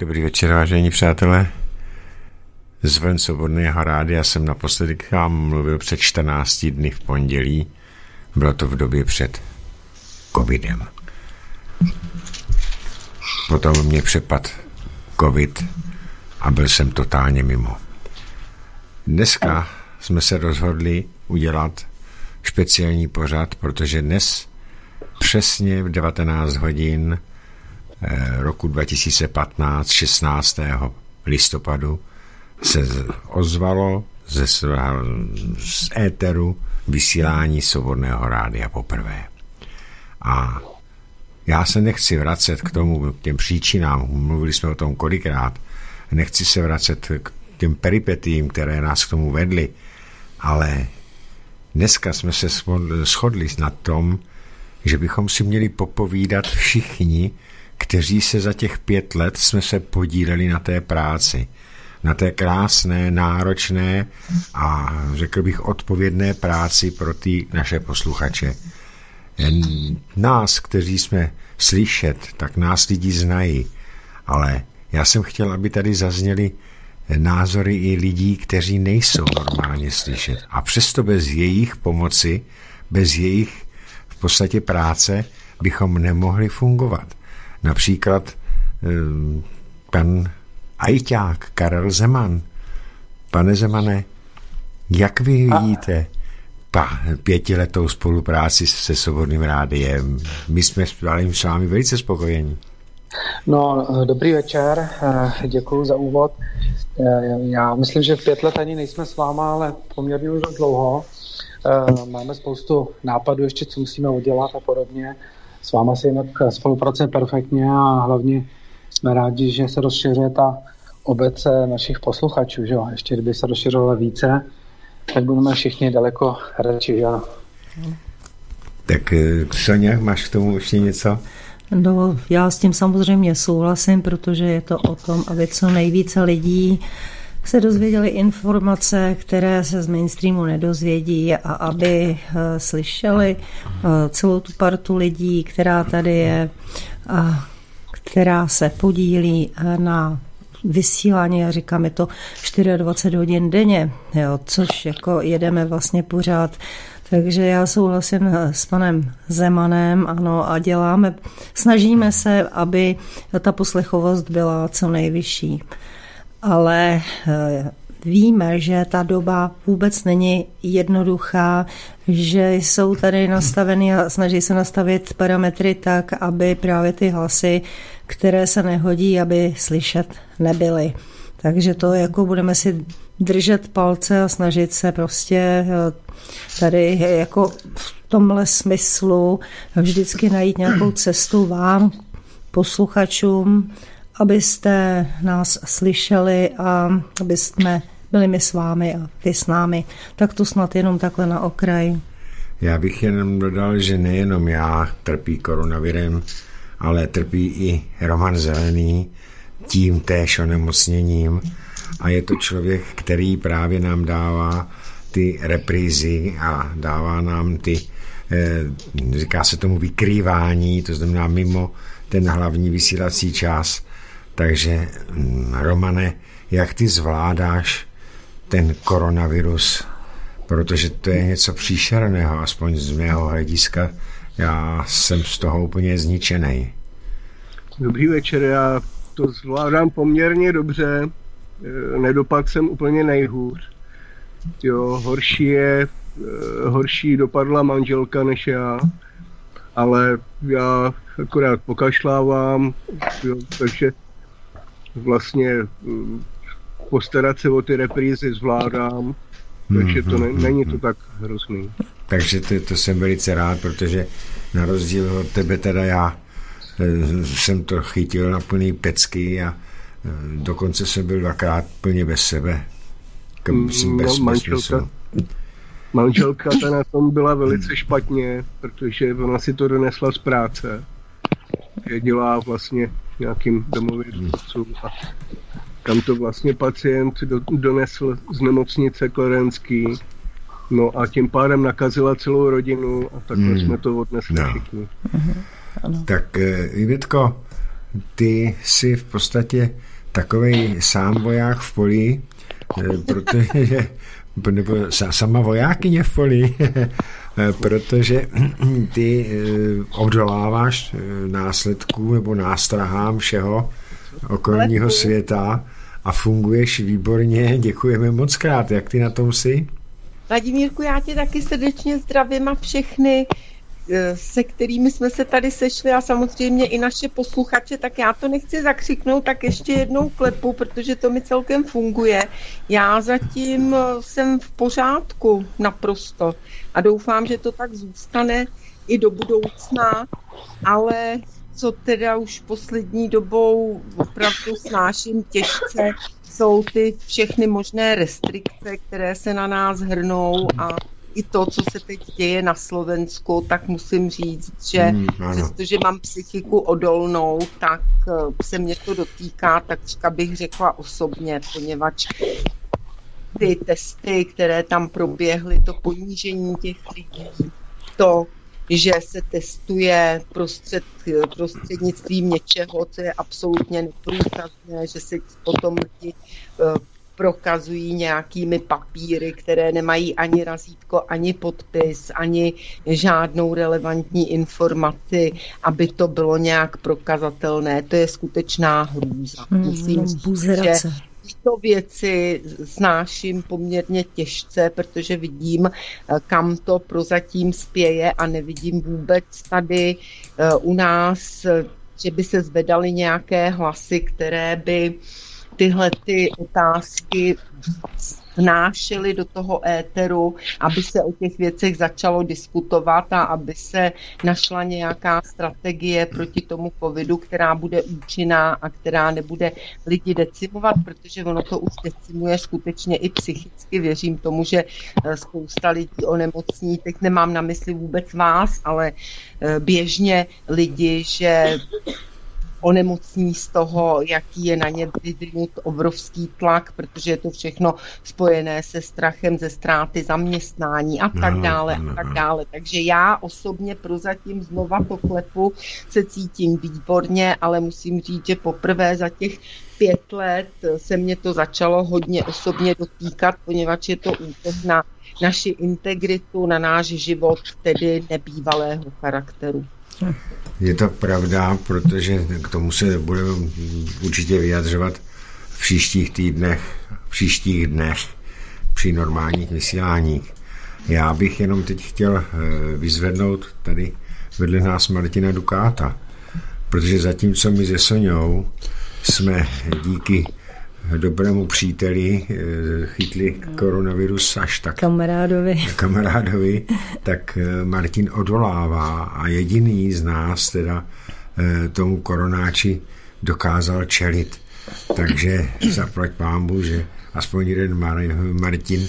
Dobrý večer, vážení přátelé. Z Vln Svobodného rádia jsem naposledy k vám mluvil před 14 dny v pondělí. Bylo to v době před covidem. Potom mě přepad covid a byl jsem totálně mimo. Dneska jsme se rozhodli udělat speciální pořad, protože dnes přesně v 19 hodin roku 2015, 16. listopadu, se ozvalo ze z éteru vysílání Svobodného rádia poprvé. A já se nechci vracet k tomu, k těm příčinám, mluvili jsme o tom kolikrát, nechci se vracet k těm peripetím, které nás k tomu vedly, ale dneska jsme se shodli na tom, že bychom si měli popovídat všichni, kteří se za těch pět let jsme se podíleli na té práci, na té krásné, náročné a řekl bych odpovědné práci pro ty naše posluchače. Nás, kteří jsme slyšet, tak nás lidi znají, ale já jsem chtěl, aby tady zazněly názory i lidí, kteří nejsou normálně slyšet. A přesto bez jejich pomoci, bez jejich v podstatě práce, bychom nemohli fungovat. Například ehm, pan ajťák Karel Zeman. Pane Zemane, jak vy vidíte pa, pětiletou spolupráci se Svobodným rádiem? My jsme s vámi velice spokojení. No, dobrý večer, eh, děkuji za úvod. Eh, já myslím, že pět let ani nejsme s váma, ale poměrně už dlouho. Eh, máme spoustu nápadů ještě, co musíme udělat a podobně. S váma si jinak spolupracujeme perfektně a hlavně jsme rádi, že se rozšiřuje ta obec našich posluchačů. Že jo? Ještě kdyby se rozšiřovala více, tak budeme všichni daleko radši. Že jo? Tak Sonia, máš k tomu ještě něco? No, já s tím samozřejmě souhlasím, protože je to o tom, aby co nejvíce lidí se dozvěděli informace, které se z mainstreamu nedozvědí a aby eh, slyšeli eh, celou tu partu lidí, která tady je, a která se podílí eh, na vysílání, já říkám, je to 24 hodin denně, jo, což jako jedeme vlastně pořád takže já souhlasím s panem Zemanem, ano, a děláme, snažíme se, aby ta poslechovost byla co nejvyšší. Ale eh, víme, že ta doba vůbec není jednoduchá, že jsou tady nastaveny a snaží se nastavit parametry tak, aby právě ty hlasy, které se nehodí, aby slyšet nebyly. Takže to jako budeme si držet palce a snažit se prostě eh, tady jako v tomhle smyslu vždycky najít nějakou cestu vám, posluchačům, abyste nás slyšeli a aby jsme byli my s vámi a vy s námi. Tak to snad jenom takhle na okraj. Já bych jenom dodal, že nejenom já trpí koronavirem, ale trpí i Roman Zelený tím též onemocněním a je to člověk, který právě nám dává ty reprízy a dává nám ty, eh, říká se tomu vykrývání, to znamená mimo ten hlavní vysílací čas. Takže, mm, Romane, jak ty zvládáš ten koronavirus, protože to je něco příšerného, aspoň z mého hlediska, já jsem z toho úplně zničený. Dobrý večer, já to zvládám poměrně dobře, Eh, nedopad jsem úplně nejhůř. Jo, horší je, eh, horší dopadla manželka než já, ale já akorát pokašlávám, jo, takže vlastně eh, postarat se o ty reprízy zvládám, takže to ne, mhm, není to mhm. tak hrozný. Takže to, to jsem velice rád, protože na rozdíl od tebe teda já jsem to chytil na plný pecky a Eh, dokonce jsem byl dvakrát plně bez sebe. Myslím, bez, no, manželka, manželka ta na tom byla velice špatně, protože ona si to donesla z práce. Dělá vlastně nějakým domovým důchodcům a kam to vlastně pacient do, donesl z nemocnice Klerenský. No a tím pádem nakazila celou rodinu a takhle hmm. jsme to odnesli no. všichni. Uh-huh. Tak, Ivitko, ty jsi v podstatě takový sám voják v poli, eh, protože nebo sama vojákyně v poli, protože ty odoláváš následků nebo nástrahám všeho okolního světa a funguješ výborně. Děkujeme moc krát. Jak ty na tom jsi? Vladimírku, já tě taky srdečně zdravím a všechny, eh, se kterými jsme se tady sešli a samozřejmě i naše posluchače, tak já to nechci zakřiknout, tak ještě jednou klepu, protože to mi celkem funguje. Já zatím eh, jsem v pořádku naprosto a doufám, že to tak zůstane i do budoucna, ale co teda už poslední dobou opravdu snáším těžce, jsou ty všechny možné restrikce, které se na nás hrnou a i to, co se teď děje na Slovensku, tak musím říct, že hmm, přestože mám psychiku odolnou, tak eh, se mě to dotýká, takřka bych řekla osobně, poněvadž ty testy, které tam proběhly, to ponížení těch lidí, to že se testuje prostřed, prostřednictvím něčeho, co je absolutně neprůkazné, že se potom lidi eh, prokazují nějakými papíry, které nemají ani razítko, ani podpis, ani žádnou relevantní informaci, aby to bylo nějak prokazatelné. To je skutečná hrůza. Hmm, Musím říct, že tyto věci snáším poměrně těžce, protože vidím, eh, kam to prozatím spěje a nevidím vůbec tady eh, u nás, že by se zvedaly nějaké hlasy, které by tyhle ty otázky vnášeli do toho éteru, aby se o těch věcech začalo diskutovat a aby se našla nějaká strategie proti tomu covidu, která bude účinná a která nebude lidi decimovat, protože ono to už decimuje skutečně i psychicky. Věřím tomu, že eh, spousta lidí onemocní, teď nemám na mysli vůbec vás, ale eh, běžně lidi, že onemocní z toho, jaký je na ně vyvinut obrovský tlak, protože je to všechno spojené se strachem ze ztráty zaměstnání a tak no, dále a tak dále. Takže já osobně prozatím znova po klepu se cítím výborně, ale musím říct, že poprvé za těch pět let se mě to začalo hodně osobně dotýkat, poněvadž je to útok na naši integritu, na náš život, tedy nebývalého charakteru. Je to pravda, protože k tomu se budeme určitě vyjadřovat v příštích týdnech, v příštích dnech při normálních vysíláních. Já bych jenom teď chtěl eh, vyzvednout tady vedle nás Martina Dukáta, protože zatímco my se Soňou jsme díky dobrému příteli eh, chytli koronavirus až tak. Kamarádovi. Kamarádovi, tak eh, Martin odolává a jediný z nás teda eh, tomu koronáči dokázal čelit. Takže zaplať pámu, že aspoň jeden Martin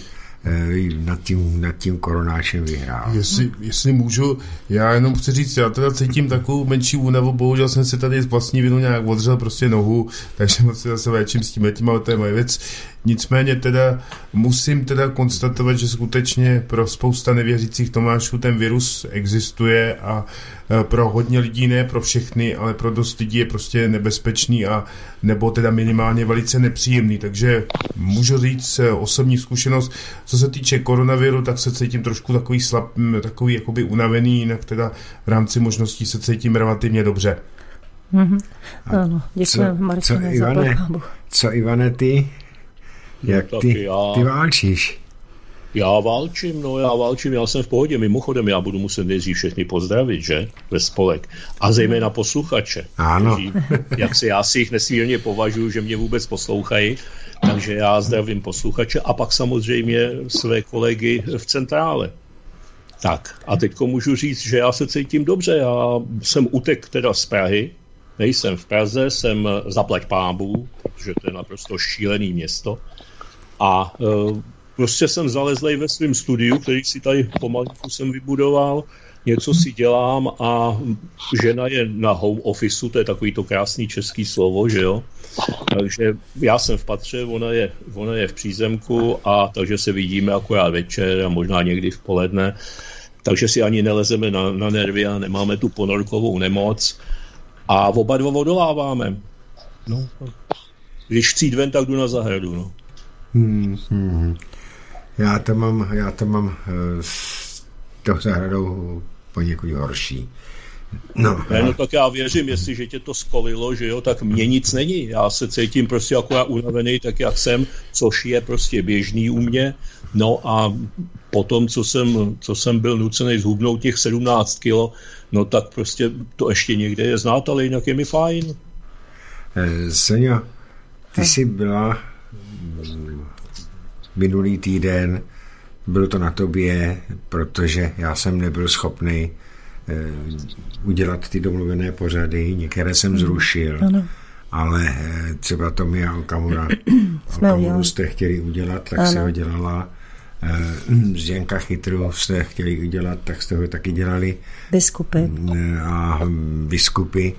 nad tím, nad tím koronáčem vyhrál. Jestli, jestli můžu, já jenom chci říct, já teda cítím takovou menší únavu, bohužel jsem si tady z vlastní vinu nějak odřel prostě nohu, takže moc se zase léčím s tím, tím, ale to je moje věc. Nicméně teda musím teda konstatovat, že skutečně pro spousta nevěřících Tomášů ten virus existuje a e, pro hodně lidí, ne pro všechny, ale pro dost lidí je prostě nebezpečný a nebo teda minimálně velice nepříjemný. Takže můžu říct e, osobní zkušenost. Co se týče koronaviru, tak se cítím trošku takový slab, takový jakoby unavený, jinak teda v rámci možností se cítím relativně dobře. Mm-hmm. Ano, děkujeme Martine co, Ivane, co Ivane, ty? Jak no, ty, já... ty válčíš? Já válčím, no já válčím, já jsem v pohodě. Mimochodem, já budu muset nejdřív všechny pozdravit, že? Ve spolek. A zejména posluchače. Ano. Kteří, jak si já si jich nesmírně považuji, že mě vůbec poslouchají. Takže já zdravím posluchače a pak samozřejmě své kolegy v centrále. Tak a teď můžu říct, že já se cítím dobře. Já jsem utek teda z Prahy, nejsem v Praze, jsem zaplať pábů, protože to je naprosto šílený město. A e, prostě jsem zalezlej ve svém studiu, který si tady pomalinku jsem vybudoval, něco si dělám a žena je na home officeu, to je takový to krásný český slovo, že jo. Takže já jsem v patře, ona je, ona je v přízemku a takže se vidíme akorát večer a možná někdy v poledne. Takže si ani nelezeme na, na nervy a nemáme tu ponorkovou nemoc A oba dva odoláváme. No. Když chci ven, tak jdu na zahradu. No. Hmm, hmm. Já to mám, já to mám s tou zahradou poněkud horší. No, ne, no tak já věřím, jestliže tě to skolilo, že jo, tak mě nic není. Já se cítím prostě jako já unavený, tak jak jsem, což je prostě běžný u mě. No a potom, co jsem, co jsem byl nucený zhubnout těch 17 kilo, no tak prostě to ještě někde je znát, ale jinak je mi fajn. Eh, Senio, ty jsi byla minulý týden, bylo to na tobě, protože já jsem nebyl schopný Eh, udělat ty domluvené pořady, některé jsem mhm. zrušil, ano. ale eh, třeba Tomia Okamura, Okamuru jste chtěli udělat, tak ano. se ho dělala. Eh, Zdenka Chytru jste chtěli udělat, tak jste ho taky dělali. Biskupy. A biskupy,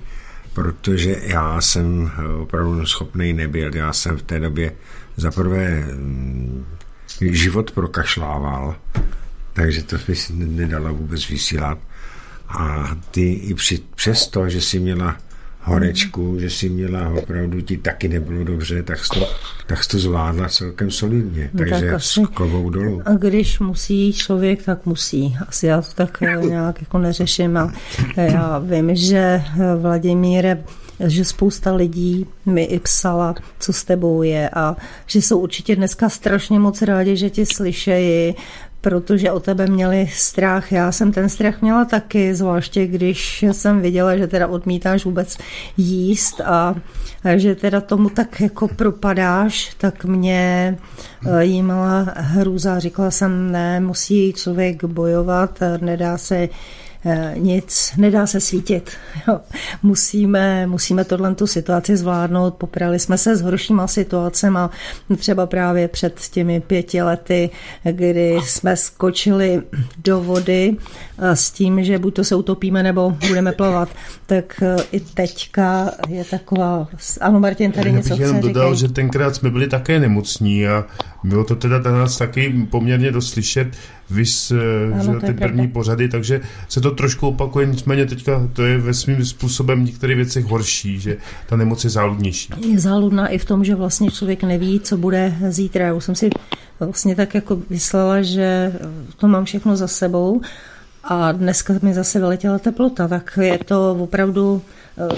protože já jsem opravdu schopný nebyl. Já jsem v té době zaprvé mm, život prokašlával, takže to by se nedalo vůbec vysílat. A ty i při, přesto, že jsi měla horečku, že jsi měla opravdu ti taky nebylo dobře, tak jsi to, tak jsi to zvládla celkem solidně. No takže tak asi, kovou dolů. A když musí člověk, tak musí. Asi já to tak eh, nějak jako neřeším. A já vím, že eh, Vladimíre že spousta lidí mi i psala, co s tebou je a že jsou určitě dneska strašně moc rádi, že tě slyšejí, protože o tebe měli strach. Já jsem ten strach měla taky, zvláště když jsem viděla, že teda odmítáš vůbec jíst a že teda tomu tak jako propadáš, tak mě eh, jímala hrůza. Říkala jsem, ne, musí člověk bojovat, nedá se nic, nedá se svítit. Jo. Musíme, musíme tohle tu situaci zvládnout. Poprali jsme se s horšíma situacemi, třeba právě před těmi pěti lety, kdy jsme skočili do vody eh, s tím, že buď to se utopíme, nebo budeme plavat. Tak eh, i teďka je taková... Ano, Martin, tady Já něco chce, dodal, že tenkrát jsme byli také nemocní a bylo to teda nás taky poměrně doslyšet, vys, ano, že ty první pravda. pořady, takže se to trošku opakuje, nicméně teďka to je ve svým způsobem v některých věcech horší, že ta nemoc je záludnější. Je záludná i v tom, že vlastně člověk neví, co bude zítra. Já už jsem si vlastně tak jako myslela, že to mám všechno za sebou a dneska mi zase vyletěla teplota, tak je to opravdu eh,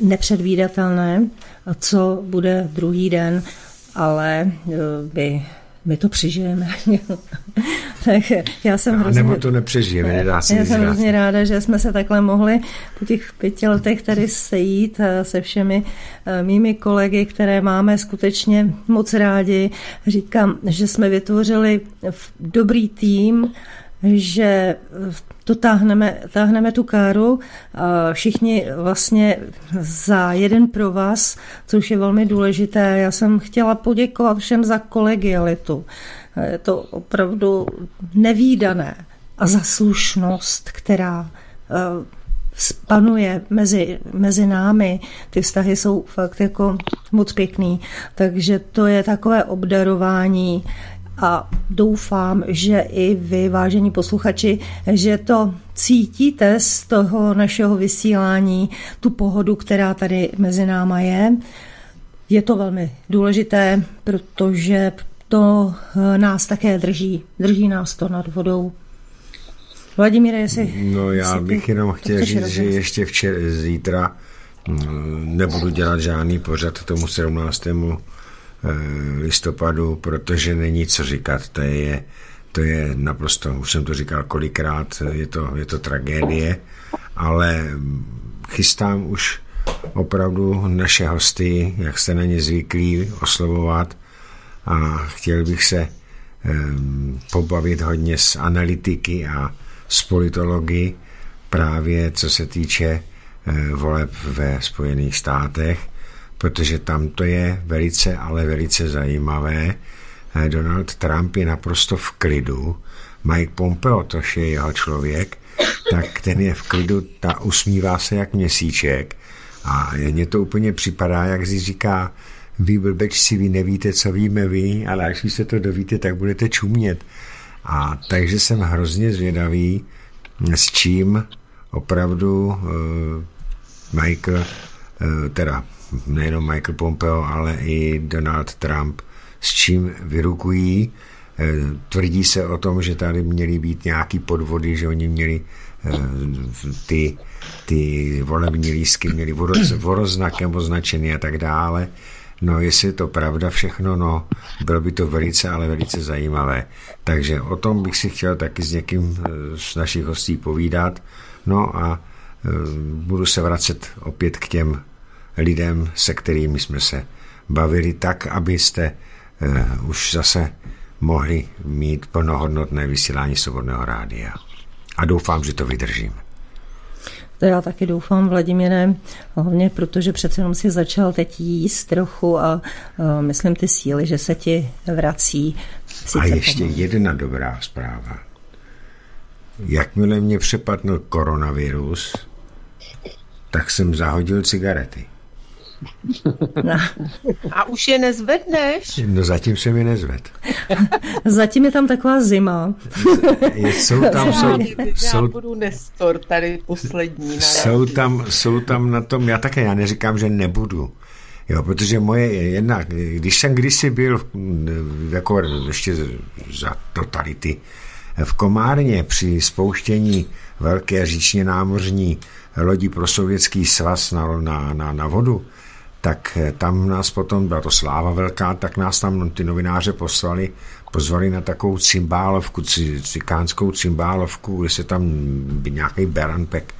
nepředvídatelné, co bude druhý den, ale by eh, my to přežijeme. tak já jsem hrozně... Nebo to nepřežijeme, nedá se Já jsem hrozně ráda, že jsme se takhle mohli po těch pěti letech tady sejít eh, se všemi mými kolegy, které máme skutečně moc rádi. Říkám, že jsme vytvořili dobrý tým, že to táhneme, táhneme tu káru všichni vlastně za jeden pro vás, což je velmi důležité. Já jsem chtěla poděkovat všem za kolegialitu. Je to opravdu nevýdané a za slušnost, která e, spanuje mezi, mezi námi. Ty vztahy jsou fakt jako moc pěkný. Takže to je takové obdarování a doufám, že i vy, vážení posluchači, že to cítíte z toho našeho vysílání, tu pohodu, která tady mezi náma je. Je to velmi důležité, protože to eh, nás také drží. Drží nás to nad vodou. Vladimíre, jestli... No já bych jenom chtěl říct, že ještě včera, zítra mm, nebudu dělat žádný pořad k tomu 17 Eh, listopadu, protože není co říkat. To je, to je naprosto, už jsem to říkal kolikrát, je to, je to tragédie, ale chystám už opravdu naše hosty, jak jste na ně zvyklí oslovovat a chtěl bych se um, pobavit hodně s analytiky a s politology právě co se týče uh, voleb ve Spojených státech protože tam to je velice, ale velice zajímavé. Eh, Donald Trump je naprosto v klidu, Mike Pompeo, to je jeho člověk, tak ten je v klidu, ta usmívá se jak měsíček a mně to úplně připadá, jak si říká, vy blbečci, vy nevíte, co víme vy, ale až se to dovíte, tak budete čumět. A takže jsem hrozně zvědavý, s čím opravdu Michael, eh, teda nejenom Michael Pompeo, ale i Donald Trump, s čím vyrukují. Eh, tvrdí se o tom, že tady měly být nějaký podvody, že oni měli ty, ty volební lístky měli voroznakem označeny a tak dále. No, jestli je to pravda všechno, no, bylo by to velice, ale velice zajímavé. Takže o tom bych si chtěl taky s někým z našich hostí povídat. No a budu se vracet opět k těm lidem, se kterými jsme se bavili tak, abyste e, už zase mohli mít plnohodnotné vysílání Svobodného rádia. A doufám, že to vydržím. To já taky doufám, Vladimíre, hlavně protože přece jenom si začal teď jíst trochu a uh, myslím ty síly, že se ti vrací. a ještě pomoct. jedna dobrá zpráva. Jakmile mě přepadl koronavirus, tak jsem zahodil cigarety. No. A už je nezvedneš? No zatím se mi nezved. zatím je tam taková zima. jsou tam, jsou, jsou, já budu Nestor tady poslední. Jsou tam, jsou tam na tom, já také, já neříkám, že nebudu. Jo, protože moje jedna, když jsem kdysi byl jako ještě za totality v Komárně při spouštění velké říčně námořní lodi pro sovětský svaz na, na, na, na vodu, tak eh, tam nás potom, byla to sláva velká, tak nás tam ty novináře poslali, pozvali na takovou cymbálovku, cikánskou cymbálovku, kde se tam by nějaký beranpek.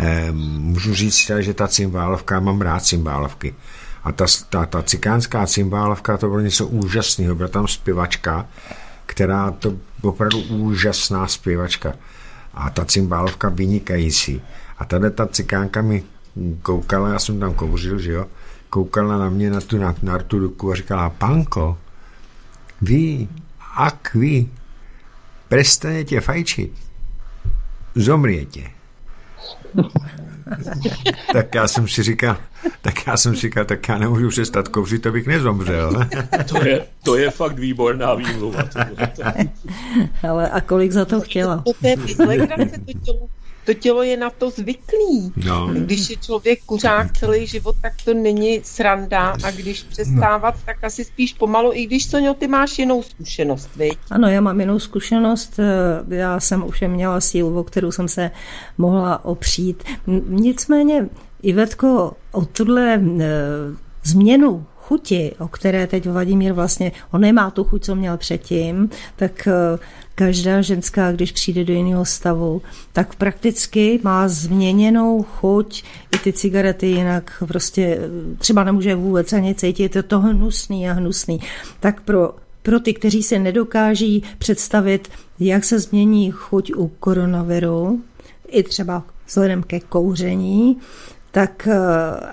E, můžu říct, že ta cymbálovka, mám rád cymbálovky. A ta, ta, ta cikánská cymbálovka, to bylo něco úžasného. Byla tam zpěvačka, která to opravdu úžasná zpěvačka. A ta cymbálovka vynikající. A tady ta cikánka mi koukala, já jsem tam kouřil, že jo, koukala na mě na tu, na, na tu ruku a říkala, panko, vy, ak vy prestanete fajčit, zomriete. tak já jsem si říkal, tak já jsem si říkal, tak já nemůžu přestat kouřit, abych nezomřel. to, je, to je fakt výborná výmluva. Ale a kolik za to chtěla? To je to tělo to tělo je na to zvyklý. No. Když je člověk kuřák celý život, tak to není sranda a když přestávat, no. tak asi spíš pomalu, i když Soňo, ty máš jinou zkušenost, viď? Ano, já mám jinou zkušenost, já jsem už měla sílu, o kterou jsem se mohla opřít. Nicméně, Ivetko, o tuhle e, změnu chuti, o které teď Vladimír vlastně, on nemá tu chuť, co měl předtím, tak e, každá ženská, když přijde do jiného stavu, tak prakticky má změněnou chuť i ty cigarety, jinak prostě třeba nemůže vůbec ani cítit, je to hnusný a hnusný. Tak pro pro ty, kteří se nedokáží představit, jak se změní chuť u koronaviru, i třeba vzhledem ke kouření, tak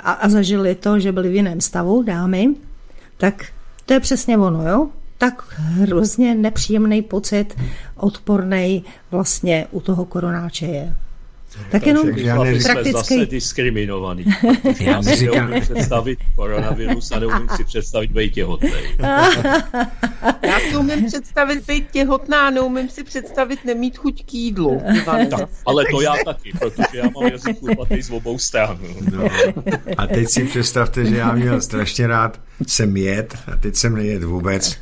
a, a zažili to, že byli v jiném stavu, dámy, tak to je přesně ono, jo? tak hrozně nepříjemný pocit, odporný vlastně u toho koronáče je. Tak jenom já prakticky... zase diskriminovaný. Já si neumím představit koronavirus a neumím si představit být těhotný. Já si umím představit být těhotná a neumím si představit nemít chuť k jídlu. Tak, ale to já taky, protože já mám jazyk chlupatý z obou stran. No. A teď si představte, že já měl strašně rád jsem jet a teď jsem nejet vůbec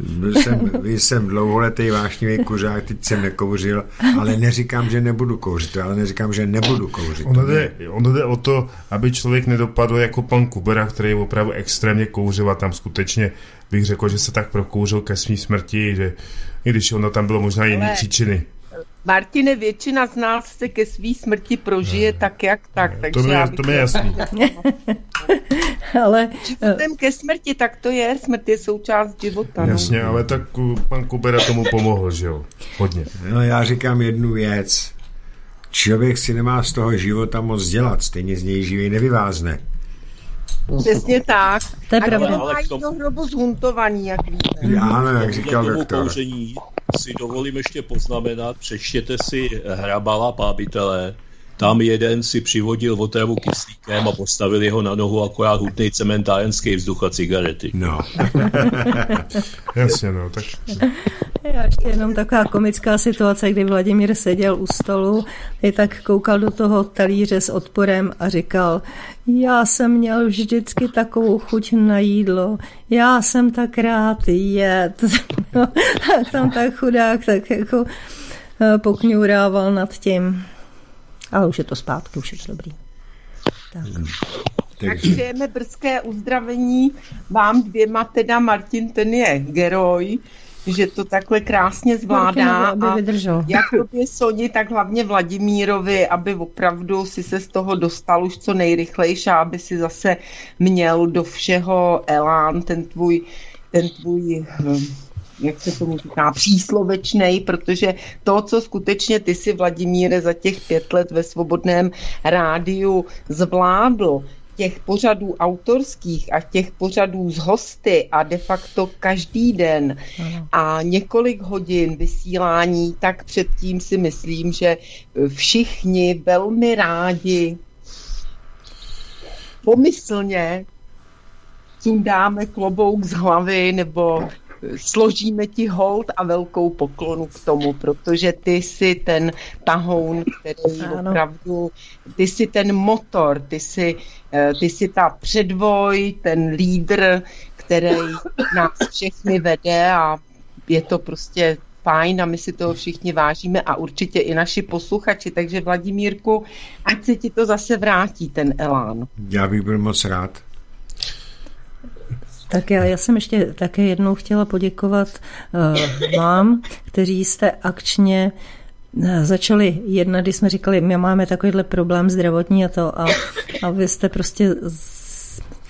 byl jsem, byl jsem dlouholetý vášnivý kuřák, teď jsem nekouřil, ale neříkám, že nebudu kouřit, ale neříkám, že nebudu kouřit. Ono jde, ono jde o to, aby člověk nedopadl jako pan Kubera, který je opravdu extrémně kouřil a tam skutečně bych řekl, že se tak prokouřil ke svým smrti, že i když ono tam bylo možná jiné příčiny. Martine, většina z nás se ke své smrti prožije ne, tak, jak tak. Ne, takže to mi, to mi je jasný. ale... Životem ke smrti, tak to je, smrt je součást života. No. Jasně, ale tak pan Kubera tomu pomohl, že jo? Hodně. No já říkám jednu věc. Člověk si nemá z toho života moc dělat, stejně z něj živý nevyvázne. Přesně tak. To je pravda. Ale k tomu... do hrobu zhuntovaní, jak víte. Já nevím, jak říkal doktor. Kouření si dovolím ještě poznamenat, přečtěte si Hrabala Pábitele, tam jeden si přivodil otravu kyslíkem a postavil jeho na nohu akorát hutný cementárenský vzduch a cigarety. No. Jasně, no, tak... Já ještě jenom taková komická situace, kdy Vladimír seděl u stolu, i tak koukal do toho talíře s odporem a říkal, já jsem měl vždycky takovou chuť na jídlo, já jsem tak rád jet. No, tam tak chudák tak jako eh, pokňurával nad tím. Ale už je to zpátky, už je to dobrý. Tak. Tak přejeme brzké uzdravení vám dvěma, teda Martin, ten je geroj, že to takhle krásně zvládá. Aby vydržel. jak tobě Soni, tak hlavně Vladimírovi, aby opravdu si se z toho dostal už co nejrychlejší a aby si zase měl do všeho elán, ten tvůj, ten tvůj hm, jak se tomu říká, příslovečnej, protože to, co skutečně ty si, Vladimíre, za těch pět let ve svobodném rádiu zvládl, těch pořadů autorských a těch pořadů z hosty a de facto každý den a několik hodin vysílání, tak předtím si myslím, že všichni velmi rádi pomyslně sundáme klobouk z hlavy nebo složíme ti hold a velkou poklonu k tomu, protože ty jsi ten tahoun, který ano. opravdu, ty jsi ten motor, ty jsi, eh, ty jsi ta předvoj, ten lídr, který nás všechny vede a je to prostě fajn a my si toho všichni vážíme a určitě i naši posluchači. Takže Vladimírku, ať se ti to zase vrátí, ten elán. Já bych byl moc rád. Tak já, já jsem ještě také jednou chtěla poděkovat uh, vám, kteří jste akčně uh, začali jednat, když jsme říkali, my máme takovýhle problém zdravotní a to a, a vy jste prostě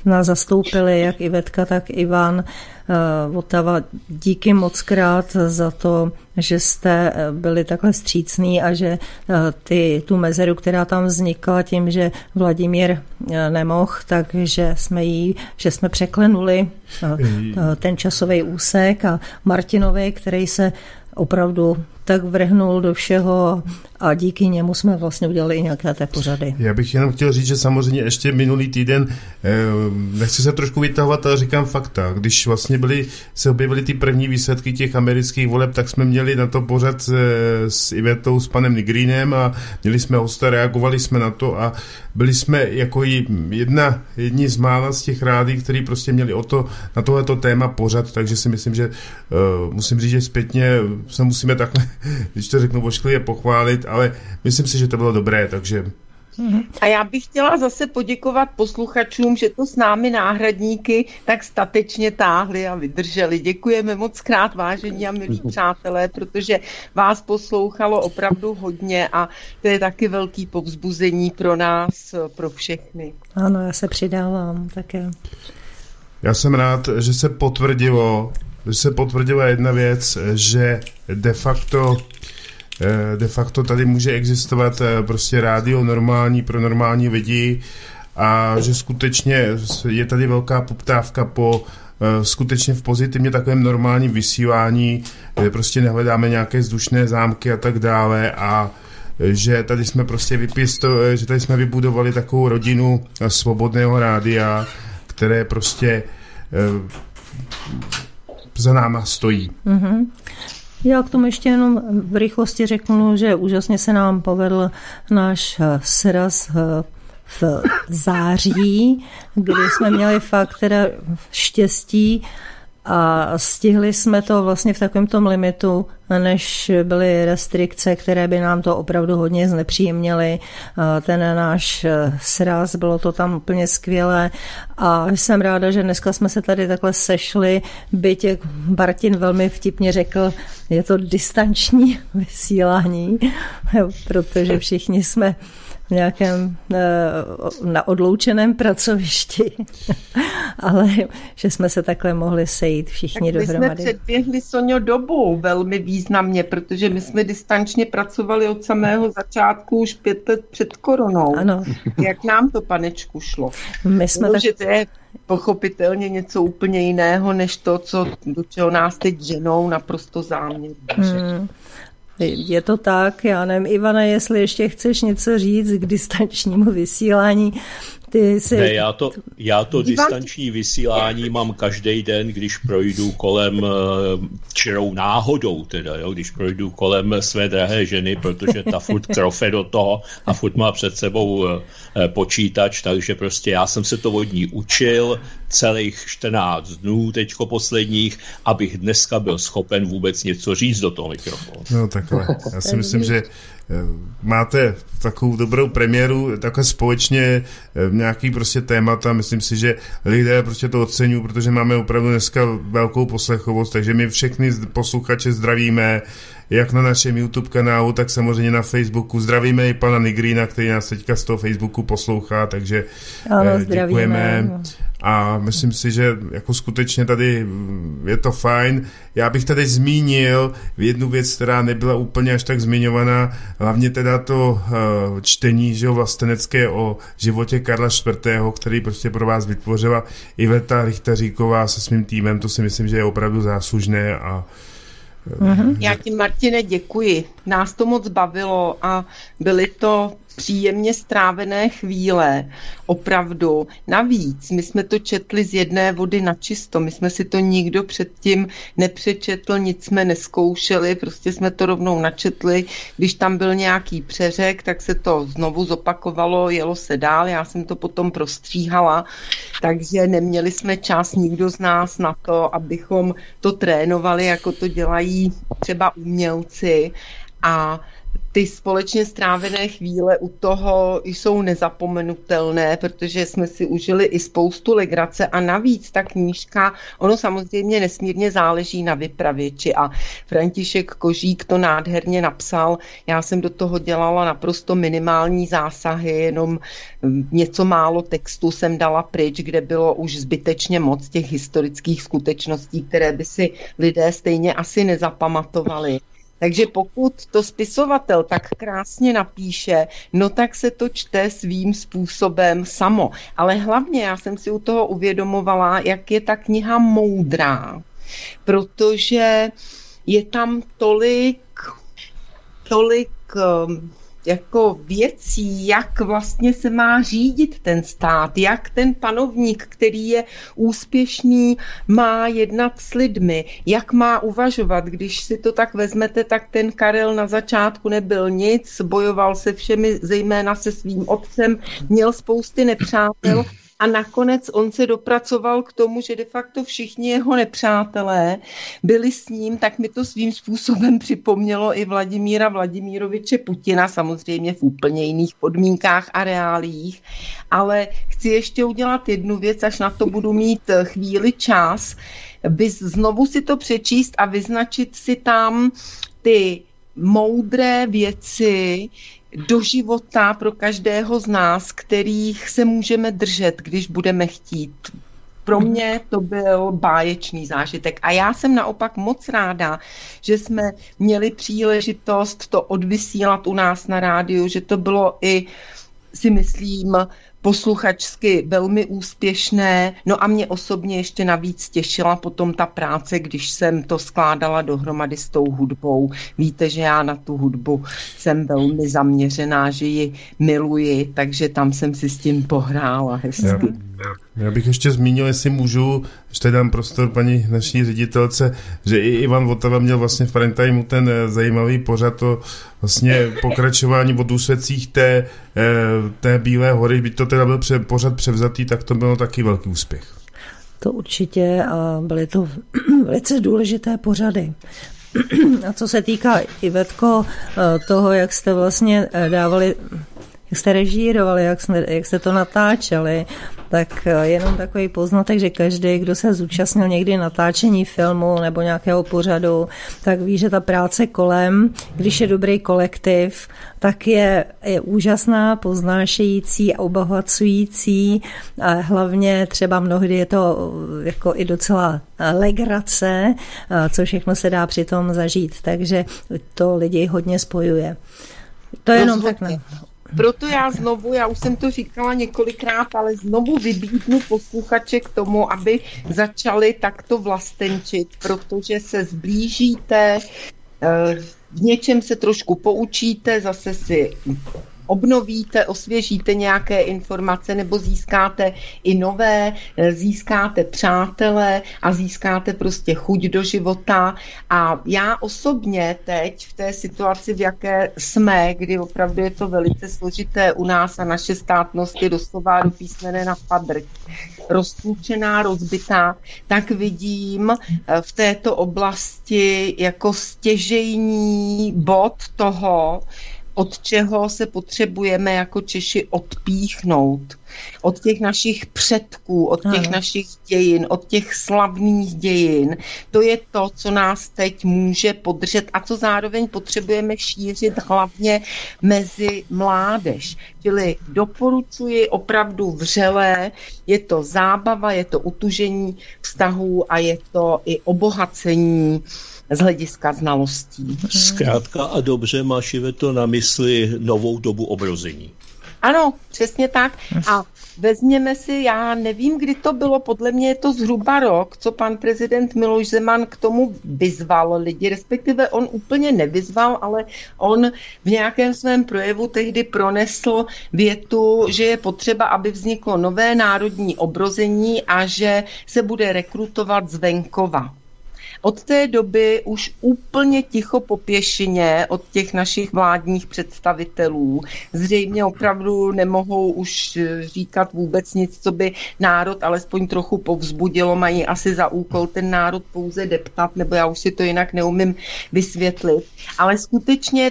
nás zastoupili, jak Ivetka, tak Ivan uh, Votava. Díky moc krát za to, že jste eh, byli takhle střícní a že uh, ty, tu mezeru, která tam vznikla tím, že Vladimír nemohl, takže jsme jí, že jsme překlenuli ten časový úsek a Martinovi, který se opravdu tak vrhnul do všeho a díky němu jsme vlastně udělali i nějaké té pořady. Já bych jenom chtěl říct, že samozřejmě ještě minulý týden, eh, nechci se trošku vytahovat, ale říkám fakta. Když vlastně byly, se objevily ty první výsledky těch amerických voleb, tak jsme měli na to pořad s, s Ivetou, s panem Nigrinem a měli jsme hosta, reagovali jsme na to a byli jsme jako jedna, jedni z mála z těch rádí, který prostě měli o to, na tohleto téma pořad, takže si myslím, že uh, musím říct, že zpětně se musíme takhle, když to řeknu ošklivě, pochválit, ale myslím si, že to bylo dobré, takže a já bych chtěla zase poděkovat posluchačům, že to s námi náhradníky tak statečně táhli a vydrželi. Děkujeme moc krát, vážení a milí přátelé, protože vás poslouchalo opravdu hodně a to je taky velký povzbuzení pro nás, pro všechny. Ano, já se přidávám také. Já jsem rád, že se potvrdilo, se potvrdila jedna věc, že de facto Eh, de facto tady může existovat eh, prostě rádio normální pro normální lidi a že skutečně je tady velká poptávka po eh, skutečně v pozitivně takovém normálním vysílání, kde prostě nehledáme nějaké vzdušné zámky a tak dále a že tady jsme prostě vypěsto, že tady jsme vybudovali takovou rodinu svobodného rádia, které prostě za náma stojí. Mm-hmm. Já k tomu ještě jenom v rychlosti řeknu, že úžasně se nám povedl náš eh, sraz eh, v září, kdy jsme měli fakt teda štěstí, a stihli jsme to vlastně v takovém tom limitu, než byly restrikce, které by nám to opravdu hodně znepříjemnily. Ten náš e, sraz, bylo to tam úplně skvělé a jsem ráda, že dneska jsme se tady takhle sešli, byť jak Bartin velmi vtipně řekl, je to distanční vysílání, protože všichni jsme nějakém eh, na odloučeném pracovišti, ale že jsme se takhle mohli sejít všichni tak my dohromady. jsme předběhli Sonio dobu velmi významně, protože my jsme distančně pracovali od samého začátku už pět let před koronou. Ano. Jak nám to, panečku, šlo? My jsme no, tak... že to je pochopitelně něco úplně jiného, než to, co, do čeho nás teď ženou naprosto záměrně. Hmm. Je to tak, já nevím, Ivana, jestli ještě chceš něco říct k distančnímu vysílání, Ty jsi... Ne, já to, já to distanční vysílání mám každý den, když projdu kolem eh, čirou náhodou, teda, jo, když projdu kolem své drahé ženy, protože ta furt krofe do toho a furt má před sebou eh, počítač, takže prostě já jsem se to od ní učil celých 14 dnů teďko posledních, abych dneska byl schopen vůbec něco říct do toho mikrofonu. No takhle. Já si myslím, že máte takovou dobrou premiéru, takhle společně eh, nějaký prostě témata, myslím si, že lidé prostě to oceňují, protože máme opravdu dneska velkou poslechovost, takže my všechny posluchače zdravíme, jak na našem YouTube kanálu, tak samozřejmě na Facebooku. Zdravíme i pana Nigrina, který nás teďka z toho Facebooku poslouchá, takže ano, eh, děkujeme. Zdravíme. A myslím si, že jako skutečně tady je to fajn. Já bych tady zmínil jednu věc, která nebyla úplně až tak zmiňovaná, hlavně teda to uh, čtení že jo, vlastenecké o životě Karla IV., který prostě pro vás vytvořila Iveta Richtaříková se svým týmem, to si myslím, že je opravdu záslužné a Mm-hmm. Já ti, Martine, děkuji. Nás to moc bavilo a byly to příjemně strávené chvíle, opravdu. Navíc, my jsme to četli z jedné vody na čisto, my jsme si to nikdo předtím nepřečetl, nic jsme neskoušeli, prostě jsme to rovnou načetli. Když tam byl nějaký přeřek, tak se to znovu zopakovalo, jelo se dál, já jsem to potom prostříhala, takže neměli jsme čas nikdo z nás na to, abychom to trénovali, jako to dělají třeba umělci. A ty společně strávené chvíle u toho jsou nezapomenutelné, protože jsme si užili i spoustu legrace a navíc ta knížka, ono samozřejmě nesmírně záleží na vypravěči a František Kožík to nádherně napsal. Já jsem do toho dělala naprosto minimální zásahy, jenom něco málo textu jsem dala pryč, kde bylo už zbytečně moc těch historických skutečností, které by si lidé stejně asi nezapamatovali. Takže pokud to spisovatel tak krásně napíše, no tak se to čte svým způsobem samo. Ale hlavně já jsem si u toho uvědomovala, jak je ta kniha moudrá, protože je tam tolik, tolik um, jako věcí, jak vlastně se má řídit ten stát, jak ten panovník, který je úspěšný, má jednat s lidmi, jak má uvažovat. Když si to tak vezmete, tak ten Karel na začátku nebyl nic, bojoval se všemi, zejména se svým otcem, měl spousty nepřátel a nakonec on se dopracoval k tomu, že de facto všichni jeho nepřátelé byli s ním, tak mi to svým způsobem připomnělo i Vladimíra Vladimíroviče Putina, samozřejmě v úplně jiných podmínkách a reálích, ale chci ještě udělat jednu věc, až na to budu mít chvíli čas, znovu si to přečíst a vyznačit si tam ty moudré věci, do života pro každého z nás, kterých se můžeme držet, když budeme chtít. Pro mě to byl báječný zážitek a já jsem naopak moc ráda, že jsme měli příležitost to odvysílat u nás na rádiu, že to bylo i si myslím posluchačsky velmi úspěšné. No a mě osobně ještě navíc těšila potom ta práce, když jsem to skládala dohromady s tou hudbou. Víte, že já na tu hudbu jsem velmi zaměřená, že ji miluji, takže tam jsem si s tím pohrála hezky. Já, já bych ještě zmínil, jestli můžu, ještě dám prostor paní naší ředitelce, že i Ivan Votava měl vlastně v timeu ten eh, zajímavý pořad to vlastně pokračování o důsvědcích té, eh, té Bílé hory, byť to teda byl pře, pořad převzatý, tak to bylo taky velký úspěch. To určitě a byly to velice důležité pořady. A co se týká, Ivetko, eh, toho, jak jste vlastně dávali jak jste režírovali, jak, jsme, jak jste to natáčeli, tak eh, jenom takový poznatek, že každý, kdo se zúčastnil někdy natáčení filmu nebo nějakého pořadu, tak ví, že ta práce kolem, když je dobrý kolektiv, tak je, je úžasná, poznášející a obohacující. A hlavně třeba mnohdy je to eh, jako i docela legrace, eh, co všechno se dá přitom zažít, takže to lidi hodně spojuje. To je jenom tak proto já znovu, já už jsem to říkala několikrát, ale znovu vybídnu posluchače k tomu, aby začali takto vlastenčit, protože se zblížíte, eh, v něčem se trošku poučíte, zase si obnovíte, osvěžíte nějaké informace nebo získáte i nové, eh, získáte přátele a získáte prostě chuť do života. A já osobně teď v té situaci, v jaké jsme, kdy opravdu je to velice složité u nás a naše státnost je doslova do písmene na padrť, rozpůjčená, rozbitá, tak vidím eh, v této oblasti jako stěžejní bod toho, od čeho se potřebujeme jako Češi odpíchnout. Od těch našich předků, od těch ano. našich dějin, od těch slavných dějin. To je to, co nás teď může podržet a co zároveň potřebujeme šířit hlavně mezi mládež. Čili doporučuji opravdu vřelé, je to zábava, je to utužení vztahů a je to i obohacení z hlediska znalostí. Zkrátka a dobře máš to na mysli novou dobu obrození. Ano, přesně tak. A vezměme si, já nevím, kdy to bylo, podle mě je to zhruba rok, co pan prezident Miloš Zeman k tomu vyzval lidi, respektive on úplně nevyzval, ale on v nějakém svém projevu tehdy pronesl větu, že je potřeba, aby vzniklo nové národní obrození a že se bude rekrutovat z venkova. Od té doby už úplně ticho po pěšině od těch našich vládních představitelů. Zřejmě opravdu nemohou už říkat vůbec nic, co by národ alespoň trochu povzbudilo. Mají asi za úkol ten národ pouze deptat, nebo já už si to jinak neumím vysvětlit. Ale skutečně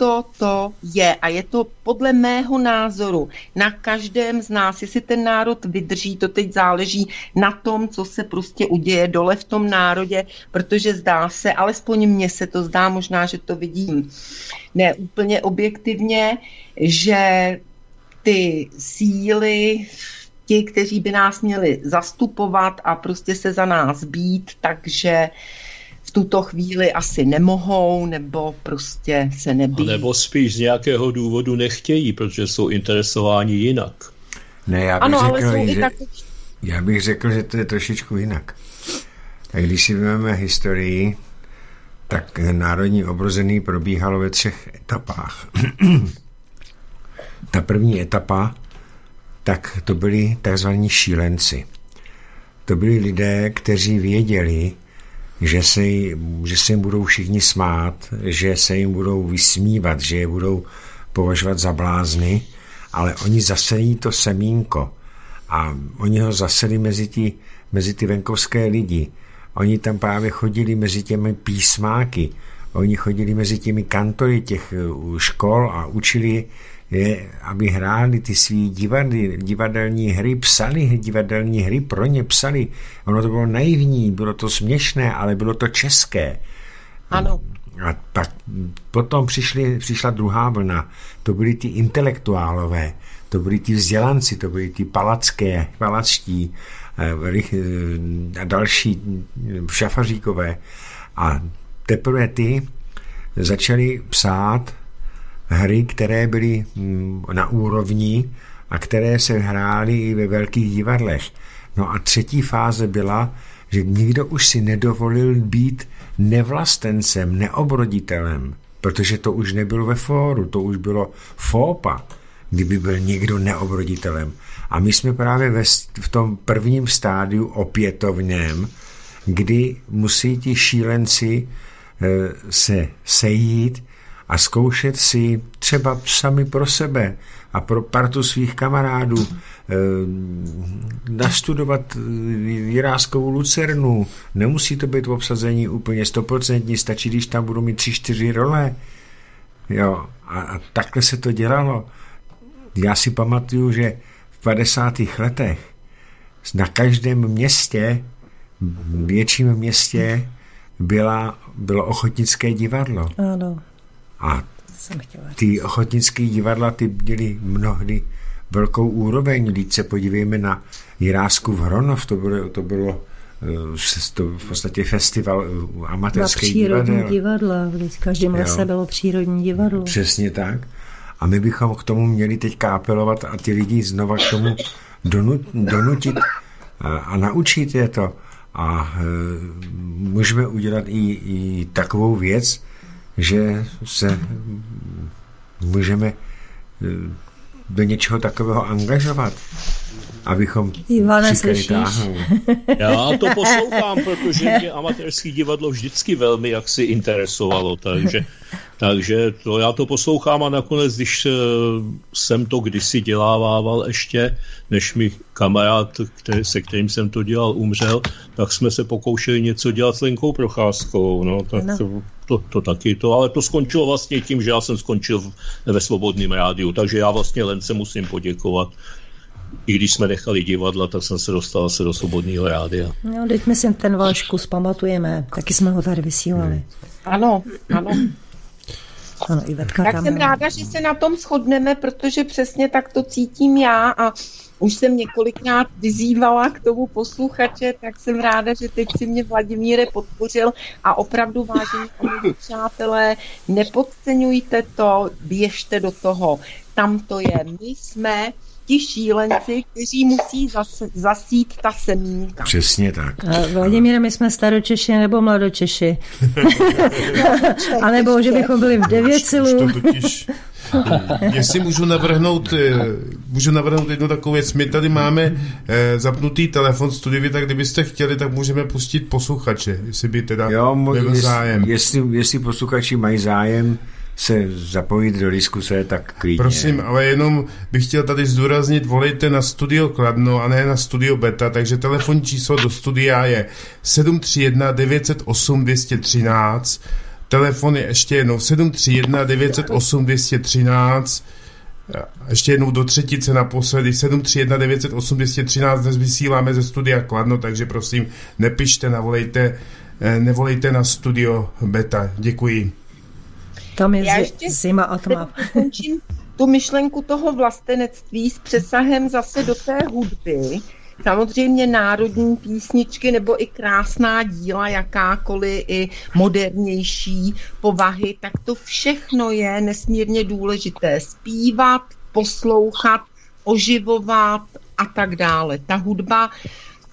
takto to je. A je to podle mého názoru na každém z nás, jestli ten národ vydrží, to teď záleží na tom, co se prostě uděje dole v tom národě, protože zdá se, alespoň mně se to zdá, možná, že to vidím ne úplně objektivně, že ty síly, ti, kteří by nás měli zastupovat a prostě se za nás být, takže v tuto chvíli asi nemohou, nebo prostě se nebí. Nebo spíš z nějakého důvodu nechtějí, protože jsou interesováni jinak. Ne, já bych, ano, řekl, ale že, takový... já bych řekl, že to je trošičku jinak. Tak když si vezmeme historii, tak národní obrozený probíhalo ve třech etapách. Ta první etapa, tak to byli takzvaní šílenci. To byli lidé, kteří věděli, že se, že se jim budou všichni smát, že se jim budou vysmívat, že je budou považovat za blázny, ale oni zasejí to semínko a oni ho zaseli mezi ty, mezi ty venkovské lidi. Oni tam právě chodili mezi těmi písmáky, oni chodili mezi těmi kantory těch uh, škol a učili je, aby hráli ty svý divadly, divadelní hry, psali divadelní hry, pro ně psali. Ono to bylo naivní, bylo to směšné, ale bylo to české. Ano. A pak potom přišli, přišla druhá vlna. To byli ty intelektuálové, to byli ty vzdělanci, to byli ty palacké, palačtí Eh, a další šafaříkové. A teprve ty začali psát hry, které byly mm, na úrovni a které se hrály i ve velkých divadlech. No a třetí fáze byla, že nikdo už si nedovolil být nevlastencem, neobroditelem, protože to už nebylo ve fóru, to už bylo fópa, kdyby byl někdo neobroditelem. A my jsme právě ve, v tom prvním stádiu opětovněm, kdy musí ti šílenci e, se sejít a zkoušet si třeba sami pro sebe a pro partu svých kamarádů e, nastudovat Jiráskovou lucernu. Nemusí to být v obsazení úplně stoprocentní, stačí, když tam budou mít tři, čtyři role. Jo, a, a takhle se to dělalo. Já si pamatuju, že 50. letech na každém městě, větším městě, byla, bylo ochotnické divadlo. Ano. A ty ochotnické divadla, ty měly mnohdy velkou úroveň. Když se podívejme na Jirásku v Hronov, to bylo, to bylo eh, to v podstatě festival eh, amatérských divadel. divadla, v každém lese bylo přírodní divadlo. Přesně tak. A my bychom k tomu měli teď apelovat a ty lidi znova k tomu donutit a, a naučit je to. A e, můžeme udělat i, i takovou věc, že se můžeme do něčeho takového angažovat, abychom Ivane, slyšíš? Já to poslouchám, protože mě amatérský divadlo vždycky velmi jaksi interesovalo, takže, takže to, já to poslouchám a nakonec, když eh, jsem to kdysi dělával ještě, než mi kamarád, který, se kterým jsem to dělal, umřel, tak jsme se pokoušeli něco dělat s Lenkou Procházkou, no, tak no. To, to, to taky to, ale to skončilo vlastně tím, že já jsem skončil v, ve Svobodném rádiu, takže já vlastně Lence musím poděkovat. I když jsme nechali divadla, tak jsem se dostal se do Svobodného rádia. No, teď my si ten váš kus pamatujeme, taky jsme ho tady vysílali. Ano, ano. Ano, Ivetka Tak tam jsem ráda, že se na tom shodneme, protože přesně tak to cítím já a už jsem několikrát vyzývala k tomu posluchače, tak jsem ráda, že teď si mě Vladimíre podpořil a opravdu vážení přátelé, nepodceňujte to, běžte do toho. Tam to je. My jsme ti šílenci, kteří musí zas, zasít ta semínka. Přesně tak. A Vladimíre, my jsme staročeši nebo mladočeši. a nebo, že bychom byli v devěcilu. jestli můžu navrhnout, eh, můžu navrhnout jednu takovou věc. My tady máme eh, zapnutý telefon studiovi, tak kdybyste chtěli, tak můžeme pustit posluchače, jestli by teda Jo, byl jest, zájem. jestli, jestli posluchači mají zájem se zapojit do diskuse, tak klidně. Prosím, ale jenom bych chtěl tady zdůraznit, volejte na Studio Kladno a ne na Studio Beta, takže telefonní číslo do studia je 731 908 213, telefon je ještě jednou 731 908 213, a ještě jednou do třetice naposledy 731 908 213, dnes vysíláme ze studia Kladno, takže prosím, nepište, navolejte, eh, nevolejte na Studio Beta. Děkuji. Tam je Já ještě zima a tma. Teď dokončím tu myšlenku toho vlastenectví s přesahem zase do té hudby. Samozřejmě národní písničky nebo i krásná díla, jakákoliv i modernější povahy, tak to všechno je nesmírně důležité. Zpívat, poslouchat, oživovat a tak dále. Ta hudba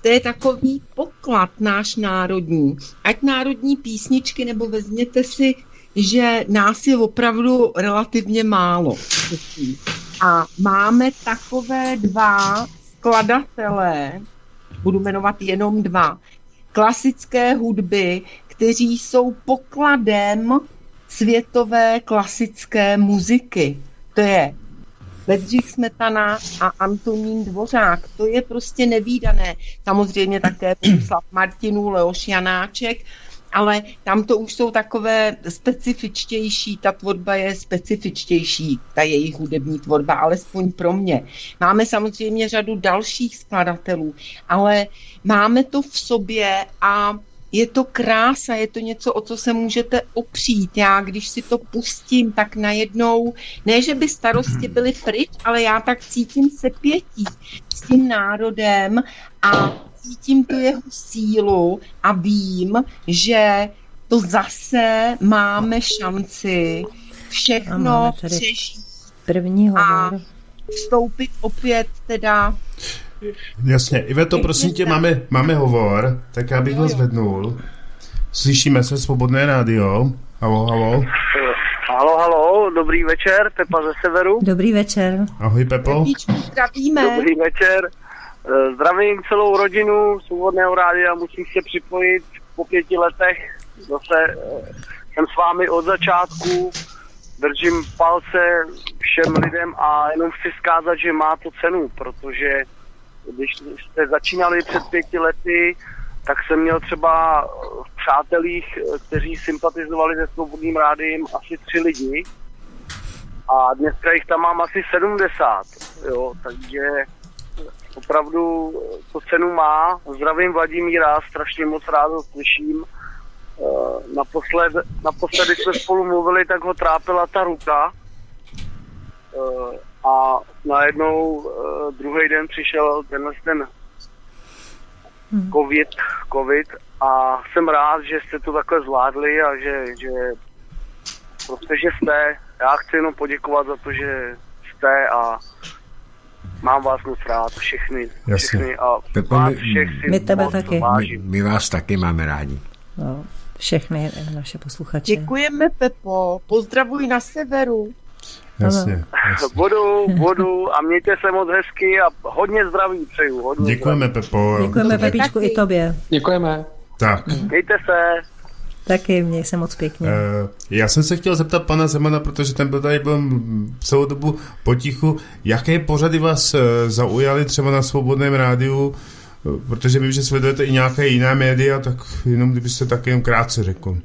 to je takový poklad náš národní. Ať národní písničky, nebo vezměte si, že nás je opravdu relativně málo. A máme takové dva skladatele, budu jmenovat jenom dva, klasické hudby, kteří jsou pokladem světové klasické muziky. To je Bedřich Smetana a Antonín Dvořák. To je prostě nevýdané. Samozřejmě také Bohuslav Martinů, Leoš Janáček, ale tam to už jsou takové specifičtější, ta tvorba je specifičtější, ta jejich hudební tvorba, alespoň pro mě. Máme samozřejmě řadu dalších skladatelů, ale máme to v sobě a je to krása, je to něco, o co se můžete opřít. Já, když si to pustím, tak najednou, ne, že by starosti byly pryč, ale já tak cítím sepětí s tím národem a cítím tu jeho sílu a vím, že to zase máme šanci všechno máme přežít První a vstoupit opět teda Jasně, Iveto, prosím tě, máme, máme hovor, tak já bych ho zvednul. Slyšíme se, Svobodné rádio. Halo, halo. Halo, halo, dobrý večer, Pepa ze severu. Dobrý večer. Ahoj, Pepo. Zdravíme. Dobrý večer. Eh, Zdravím celou rodinu Svobodného rádia, musím se připojit po pěti letech. Zase eh, jsem s vámi od začátku, držím palce všem lidem a jenom chci zkázat, že má to cenu, protože když jste začínali před pěti lety, tak jsem měl třeba v přátelích, eh, kteří sympatizovali se Svobodným rádiem, asi tři lidi. A dneska jich tam mám asi 70, jo, takže opravdu to cenu má. Zdravím Vladimíra, strašně moc rád ho slyším. Eh, Naposled, naposledy jsme spolu mluvili, tak ho trápila ta ruka. A najednou eh, druhý den přišel tenhle ten covid, covid a jsem rád, že jste to takhle zvládli a že, že prostě, že jste. Já chci jenom poděkovat za to, že jste a mám vás moc rád, všechny, Jasně. všechny a Pepo, vás my- všech si my tebe taky. My, my vás taky máme rádi. No, všechny naše posluchače. Děkujeme, Pepo. Pozdravuj na severu. Jasně, jasně. Budu, budu a mějte se moc hezky a hodně zdraví přeju. Hodně Děkujeme, zdraví. Pepo. Děkujeme, Pepičku, i tobě. Děkujeme. Tak. Mějte se. Taky, měj se moc pěkně. Uh, já jsem se chtěl zeptat pana Zemana, protože ten byl tady byl celou dobu potichu. Jaké pořady vás uh, zaujaly třeba na Svobodném rádiu? Uh, protože vím, že sledujete i nějaké jiné média, tak jenom kdybyste tak jen krátce řekl.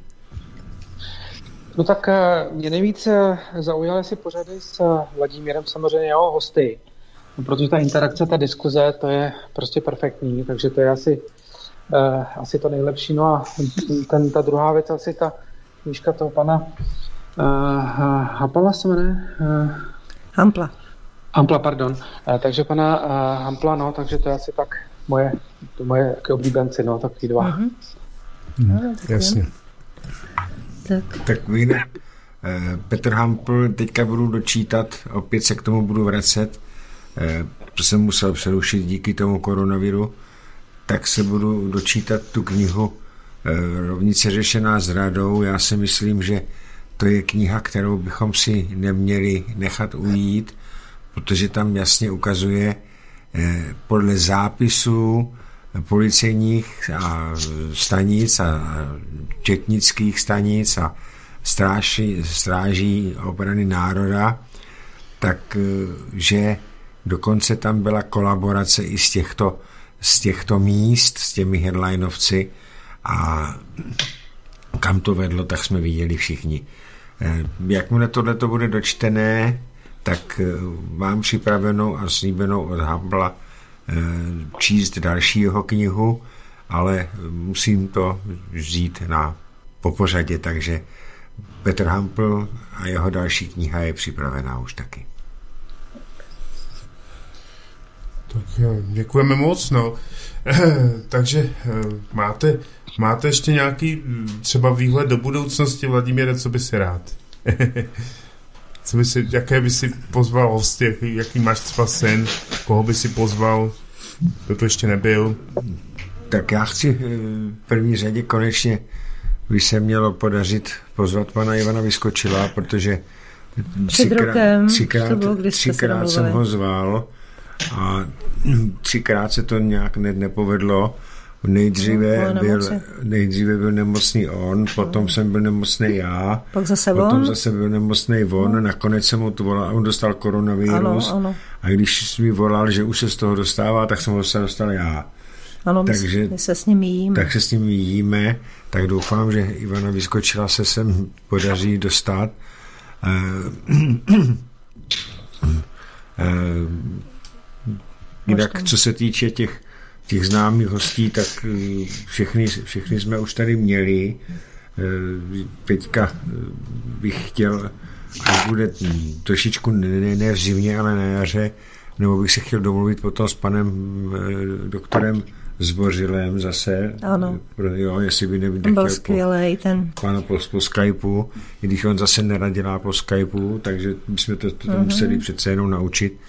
No tak mě nejvíc zaujaly si pořady s Vladimírem samozřejmě jeho hosty. No, protože ta interakce, ta diskuze, to je prostě perfektní, takže to je asi eh, asi to nejlepší. No a ten, ta druhá věc, asi ta knížka toho pana eh, Hapala se jmenuje? Eh, Hampla. Hampla, pardon. Eh, takže pana eh, Hampla, no, takže to je asi tak moje, to moje oblíbenci, no, takový dva. Mm-hmm. Mm, jasně. Tak. Tak vyjde. Eh, Petr Hampl, teďka budu dočítat, opět se k tomu budu vracet, to jsem musel přerušit díky tomu koronaviru, tak se budu dočítat tu knihu eh, Rovnice řešená s radou. Já si myslím, že to je kniha, kterou bychom si neměli nechat ujít, protože tam jasně ukazuje eh, podle zápisů policejních a stanic a četnických stanic a stráží, stráží obrany národa, tak eh, dokonce tam byla kolaborace i z těchto z těchto míst s těmi headlinovci a kam to vedlo, tak jsme viděli všichni. Eh, jakmile tohle to bude dočtené, tak eh, mám připravenou a slíbenou od Hambla eh, číst další jeho knihu, ale musím to vzít na popořadě, takže Petr Hampl a jeho další kniha je připravená už taky. Tak děkujeme moc, no. Takže eh, máte, máte ještě nějaký hm, třeba výhled do budoucnosti, Vladimíre, co by si rád? co by si, jaké by si pozval hosty, jaký, jaký máš třeba sen, koho by si pozval, kdo to ještě nebyl? Tak já chci eh, v první řadě konečně by se mělo podařit pozvat pana Ivana Vyskočila, protože třikrát, třikrát, třikrát jsem ho zval a třikrát se to nějak ne, nepovedlo. Nejdříve, byl, nejdříve byl nemocný on, potom jsem byl nemocný já, Pak zase potom on. zase byl nemocný on, no. nakonec jsem mu to volal, on dostal koronavirus ano, ano. a když mi volal, že už se z toho dostává, tak jsem ho se dostal já. Ano, Takže, my se s ním jíme. Tak se s ním jíme, tak doufám, že Ivana vyskočila se sem podaří dostat. Uh, Jinak, co se týče těch, těch známých hostí, tak eh, všechny, všechny jsme už tady měli. Eh, teďka eh, bych chtěl, až bude trošičku ne, ne v zimě, ale na jaře, nebo bych se chtěl domluvit potom s panem doktorem Zbořilem zase. Ano. Jo, jestli by nebyl Byl skvělej po, ten. Pana po, po Skypeu, i když on zase nerad dělá po Skypeu, takže bychom to, to uh-huh. museli přece jenom naučit.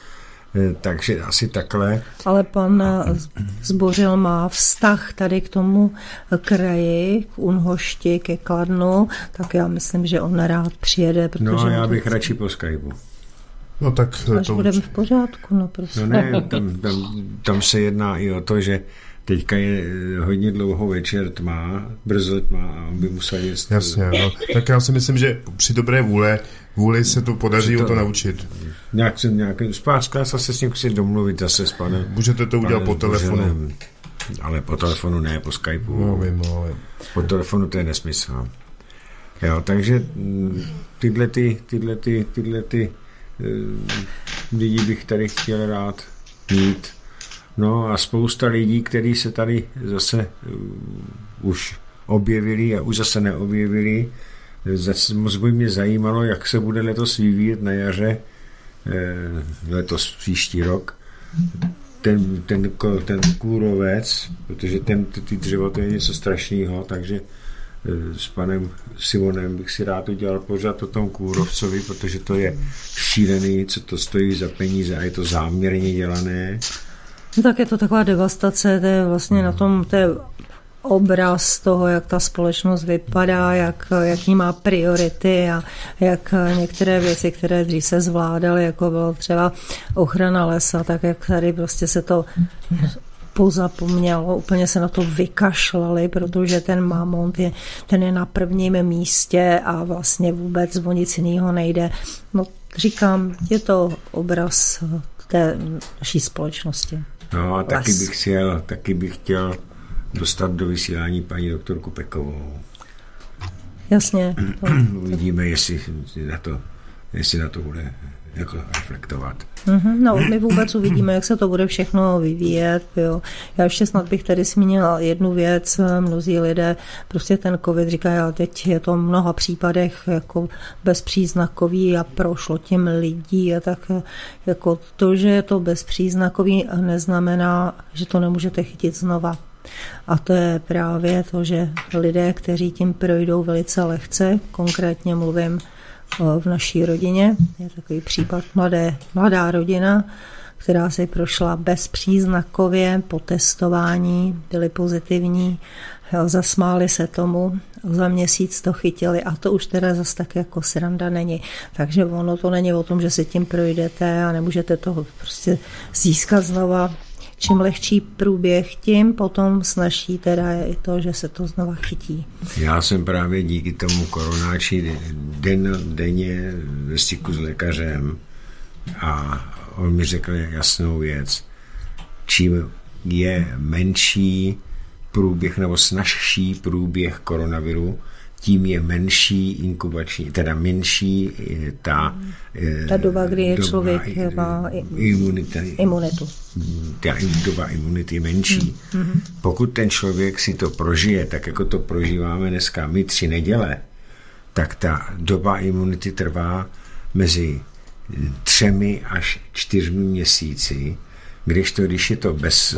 Eh, takže asi takhle. Ale pan eh, Zbořil má vztah tady k tomu kraji, k Unhošti, ke Kladnu, tak já myslím, že on rád přijede. Protože no já bych to... radši po Skypeu. No tak Až to budeme v pořádku, no prostě. No ne, tam, tam, tam se jedná i o to, že teďka je hodně dlouho večer tma, brzo tma a on by musel jíst. Jasně, no. tak já si myslím, že při dobré vůle vůli se to podaří to, to naučit. Nějak se, nějak, spářka se s ním chci domluvit zase s panem. Můžete to udělat po telefonu. Boženem, ale po telefonu ne, po Skypeu. No, vím, vím. Po telefonu to je nesmysl. Jo, takže mm, tyhle ty, tyhle ty, tyhle ty uh, lidi bych tady chtěl rád mít. No a spousta lidí, kteří se tady zase uh, už objevili a už zase neobjevili, Moc by mě zajímalo, jak se bude letos vyvíjet na jaře, eh, letos příští rok, ten, ten, ten kůrovec, protože ten, ty dřevo to je něco strašného, takže eh, s panem Simonem bych si rád udělal pořád o tom kůrovcovi, protože to je šílený, co to stojí za peníze a je to záměrně dělané. No tak je to taková devastace, to je vlastně na tom, to je obraz toho, jak ta společnost vypadá, jak, jaký má priority a jak některé věci, které dřív se zvládaly, jako bylo třeba ochrana lesa, tak jak tady prostě se to pozapomnělo, úplně se na to vykašlali, protože ten mamont je, ten je na prvním místě a vlastně vůbec o nic jiného nejde. No říkám, je to obraz té naší společnosti. No a taky bych, chtěl, taky bych chtěl dostat do vysílání paní doktorku Pekovou. Jasně. Uvidíme, jestli na to, jestli na to bude jako reflektovat. Mm-hmm, no, my vůbec uvidíme, jak se to bude všechno vyvíjet. Jo. Já ještě snad bych tady zmínila jednu věc. Mnozí lidé prostě ten covid říkají, ale teď je to v mnoha případech jako bezpříznakový a prošlo tím lidí a tak jako to, že je to bezpříznakový neznamená, že to nemůžete chytit znova. A to je právě to, že lidé, kteří tím projdou velice lehce, konkrétně mluvím v naší rodině. Je takový případ mladé, mladá rodina, která si prošla bezpříznakově po testování, byli pozitivní, zasmáli se tomu, za měsíc to chytili a to už teda zase tak jako sranda není. Takže ono to není o tom, že si tím projdete a nemůžete to prostě získat znova čím lehčí průběh, tím potom snaží teda je i to, že se to znova chytí. Já jsem právě díky tomu koronáči den, denně ve styku s lékařem a on mi řekl jasnou věc. Čím je menší průběh nebo snažší průběh koronaviru, tím je menší inkubační, teda menší ta... Ta doba, kdy je doba, člověk má imunita, imunitu. Ta doba imunity je menší. Mm-hmm. Pokud ten člověk si to prožije, tak jako to prožíváme dneska my tři neděle, tak ta doba imunity trvá mezi třemi až čtyřmi měsíci, když to, když je to bez,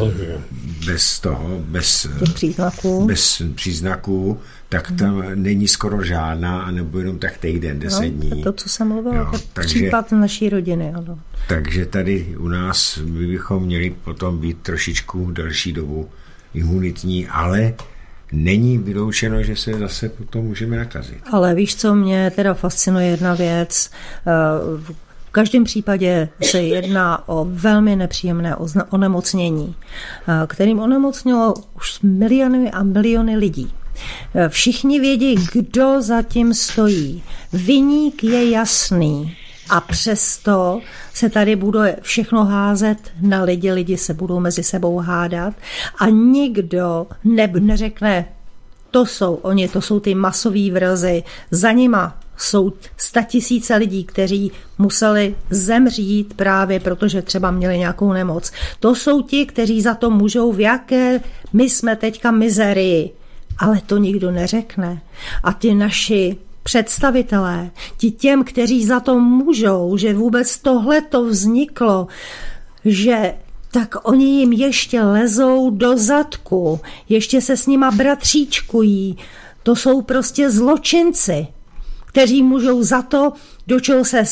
bez toho, bez příznaků. bez příznaků, tak tam hmm. není skoro žádná, anebo jenom tak týden, deset no, dní. To, co jsem mluvila, no, takže, případ naší rodiny. Ano. Takže tady u nás my bychom měli potom být trošičku delší dobu imunitní, ale není vyloučeno, že se zase potom můžeme nakazit. Ale víš, co mě teda fascinuje jedna věc, eh, každém případě se jedná o velmi nepříjemné onemocnění, eh, kterým onemocnilo už miliony a miliony lidí. Všichni vědí, kdo za tím stojí. Vyník je jasný. A přesto se tady bude všechno házet na lidi, lidi se budou mezi sebou hádat a nikdo ne, neřekne, to jsou oni, to jsou ty masové vrazy, za nima jsou tisíce lidí, kteří museli zemřít právě protože třeba měli nějakou nemoc. To jsou ti, kteří za to můžou, v jaké my jsme teďka mizerii ale to nikdo neřekne. A ti naši představitelé, ti těm, kteří za to můžou, že vůbec tohle to vzniklo, že tak oni jim ještě lezou do zadku, ještě se s nima bratříčkují. To jsou prostě zločinci, kteří můžou za to, do čeho se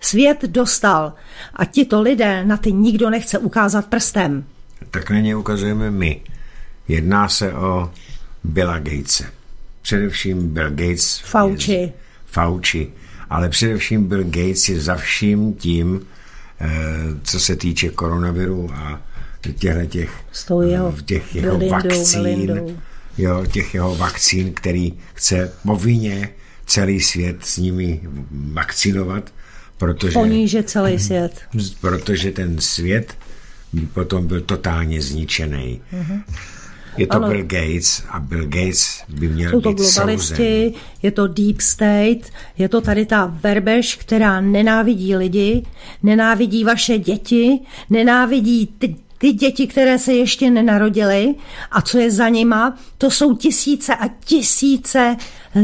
svět dostal. A tito lidé na ty nikdo nechce ukázat prstem. Tak na ně ukazujeme my. Jedná se o Billa Gatese. Především Bill Gates. Fauci. Je, Fauci. Ale především Bill Gates je za vším tím, eh, co se týče koronaviru a těchto těch, jeho, těch jeho Belindou, vakcín, Belindou. Jo, těch jeho vakcín, který chce povinně celý svět s nimi vakcinovat, protože... Poníže celý svět. Protože ten svět potom byl totálně zničený. Uh-huh. Je to ano. Bill Gates a Bill Gates by měl Jsou to být globalisti, souzen. je to deep state, je to tady ta verbež, která nenávidí lidi, nenávidí vaše děti, nenávidí ty, ty děti, které se ještě nenarodily a co je za nima, to jsou tisíce a tisíce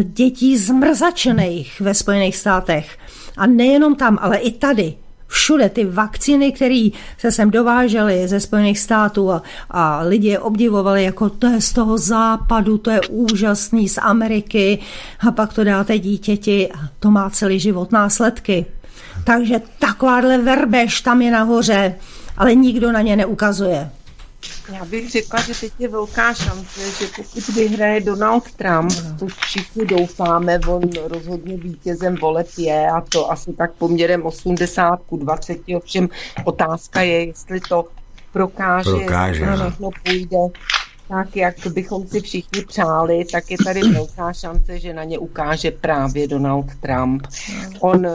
dětí zmrzačených ve Spojených státech. A nejenom tam, ale i tady všude ty vakcíny, které se sem dovážely ze Spojených států a, a lidi je obdivovali jako to je z toho západu, to je úžasný z Ameriky a pak to dáte dítěti a to má celý život následky. Takže takováhle verbež tam je nahoře, ale nikdo na ně neukazuje. Já bych řekla, že teď je velká šance, že pokud vyhraje Donald Trump, což všichni doufáme, on rozhodně vítězem voleb je a to asi tak poměrem 80 k 20, ovšem otázka je, jestli to prokáže, Prokáže, jestli no. všechno půjde tak, jak bychom si všichni přáli, tak je tady velká šance, že na ně ukáže právě Donald Trump. On eh,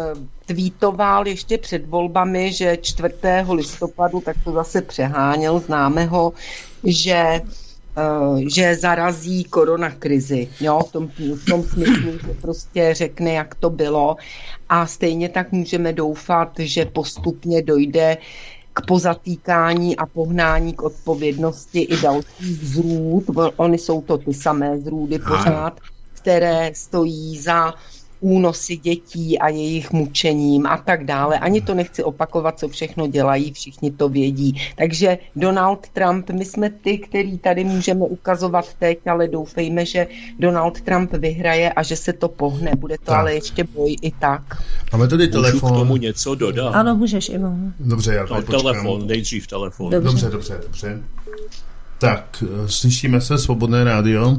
tweetoval ještě před volbami, že 4. listopadu, tak to zase přeháněl, známe ho, že eh, že zarazí koronakrizi, jo, v tom, v tom smyslu, že prostě řekne, jak to bylo a stejně tak můžeme doufat, že postupně dojde k pozatýkání a pohnání k odpovědnosti i dalších zrůd. Oni jsou to ty samé zrůdy pořád, které stojí za únosy dětí a jejich mučením a tak dále. Ani to nechci opakovat, co všechno dělají, všichni to vědí. Takže Donald Trump, my jsme ty, který tady můžeme ukazovat teď, ale doufejme, že Donald Trump vyhraje a že se to pohne. Bude to Tak. ale ještě boj i tak. Máme tady Můžu k telefon. tomu něco dodat? Ano, můžeš, Ivo. Dobře, já No, telefon, nejdřív telefon. Dobře. Dobře, dobře, dobře. Tak, eh, slyšíme se, Svobodné rádio.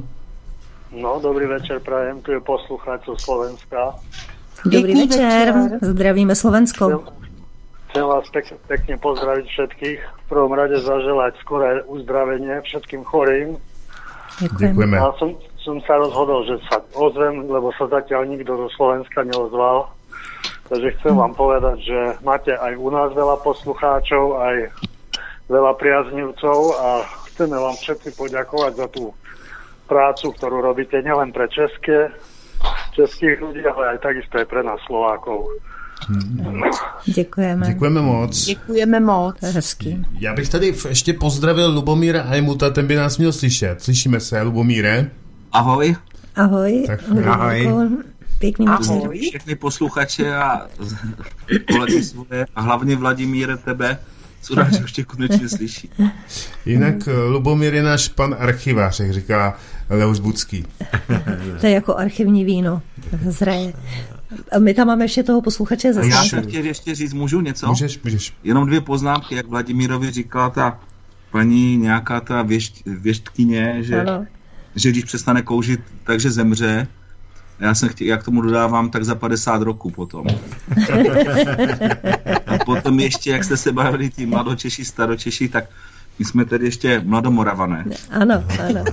No, dobrý večer, prajem, tu je posluchač zo Slovenska. Dobrý večer. večer. Zdravíme Slovensko. Chcem, chcem vás pek, pekne pozdraviť všetkých. V prvom rade zaželať skoré uzdravenie všetkým chorým. Děkujeme. Děkujeme. A som, som sa rozhodol, že sa ozvem, lebo sa zatiaľ nikto do Slovenska neozval. Takže chcem vám povedať, že máte aj u nás veľa poslucháčov, aj veľa priaznivcov a chceme vám všetci poďakovať za tú prácu, ktorú robíte nielen pre české, českých ľudí, ale aj takisto aj pre nás Slovákov. Děkujeme. Děkujeme moc. Děkujeme moc. Hezký. Já bych tady ještě pozdravil Lubomíra Ajmuta, ten by nás měl slyšet. Slyšíme se, Lubomíre? Ahoj, Ahoj. Tak, ahoj. Pěkný večer. Ahoj. všechny posluchače a kolegy svoje a hlavně Vladimíre tebe, že už tě konečně slyší. Jinak eh, Lubomír je náš pan archivář, jak říká Leos Budský. To je jako archivní víno. Zraje. A my tam máme ještě toho posluchače A ze já jsem chtěl ještě říct, můžu něco? Můžeš, můžeš. Jenom dvě poznámky, jak Vladimírovi říkala ta paní nějaká ta věšt, věštkyně, že, Ano. že když přestane kouřit, takže zemře. Já jsem chtěl, jak tomu dodávám, tak za 50 roků potom. A potom ještě, jak jste se bavili ty mladočeši, staročeši, tak my jsme tedy ještě mladomoravané. Ano, ano.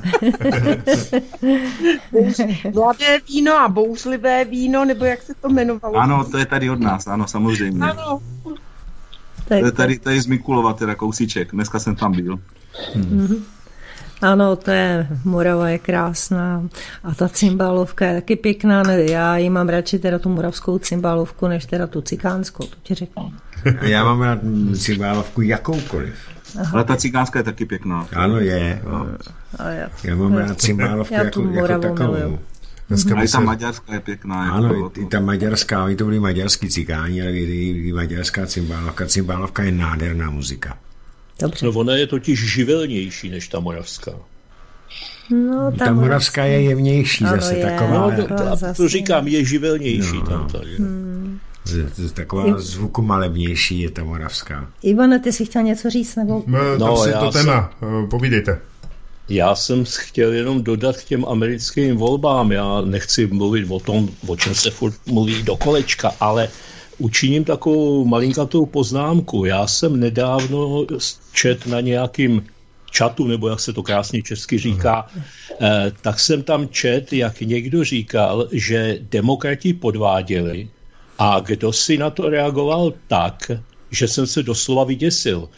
Mladé víno a bouřlivé víno, nebo jak se to jmenovalo? Ano, to je tady od nás, ano, samozřejmě. Ano. To je, To je tady, tady z Mikulova, teda kousíček. Dneska jsem tam byl. Ano, to je, Morava je krásná a ta cymbálovka je taky pěkná, ne, já ji mám radši teda tu moravskou cymbálovku, než teda tu cikánskou, to ti řeknu. Já mám rád cimbálovku jakoukoliv. Ale ta cigánská je taky pěkná. Ano, je. No. A já, Já mám rád cimbálovku Já jako, jako takovou. miluju. Dneska A by i ta maďarská je pěkná. Ano, jako, i, i ta maďarská, oni to byli maďarský cikáni, ale i, i maďarská cymbálovka. Cymbálovka je nádherná muzika. Dobře. No, ona je totiž živelnější než ta moravská. No, Ta moravská je jemnější Ano, zase je. taková. No, Ale- to, zase to říkám, je živelnější No, tam no. tady. z- z- Taková zvuku malebnější je ta moravská. Ivane, ty jsi chtěl něco říct, nebo? No, No, no, já to jsem- téma, eh, povídejte. Já jsem chtěl jenom dodat k těm americkým volbám. Já nechci mluvit o tom, o čem se furt mluví do kolečka, ale učiním takovou malinkatou poznámku. Já jsem nedávno čet na nějakým čatu, nebo jak se to krásně česky říká, eh, tak jsem tam čet, jak někdo říkal, že demokrati podváděli a kdo si na to reagoval tak, že jsem se doslova vyděsil.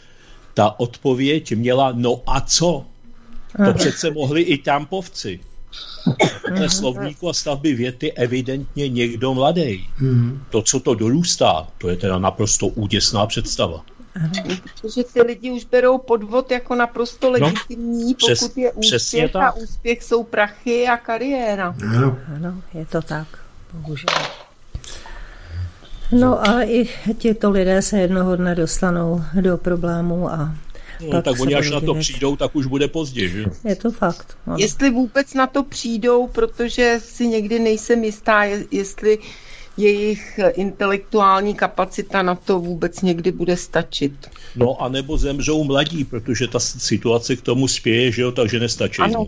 Ta odpověď měla, no a co? To přece mohli i tampovci. Ve slovníku a stavby věty evidentně někdo mladý. To, co to dorůstá, to je teda naprosto úděsná představa. Protože ty lidi už berou podvod jako naprosto legitimní, přes- pokud je úspěch a úspěch jsou prachy a kariéra. Ano, Ano, je to tak, bohužel. No a i těto lidé se jednoho dne dostanou do problémů a No, tak se oni až na to přijdou, tak už bude pozdě, že? Je to fakt. Ano. Jestli vůbec na to přijdou, protože si někdy nejsem jistá, je- jestli jejich intelektuální kapacita na to vůbec někdy bude stačit. No a nebo zemřou mladí, protože ta situace k tomu spěje, že jo, takže nestačí. Ano.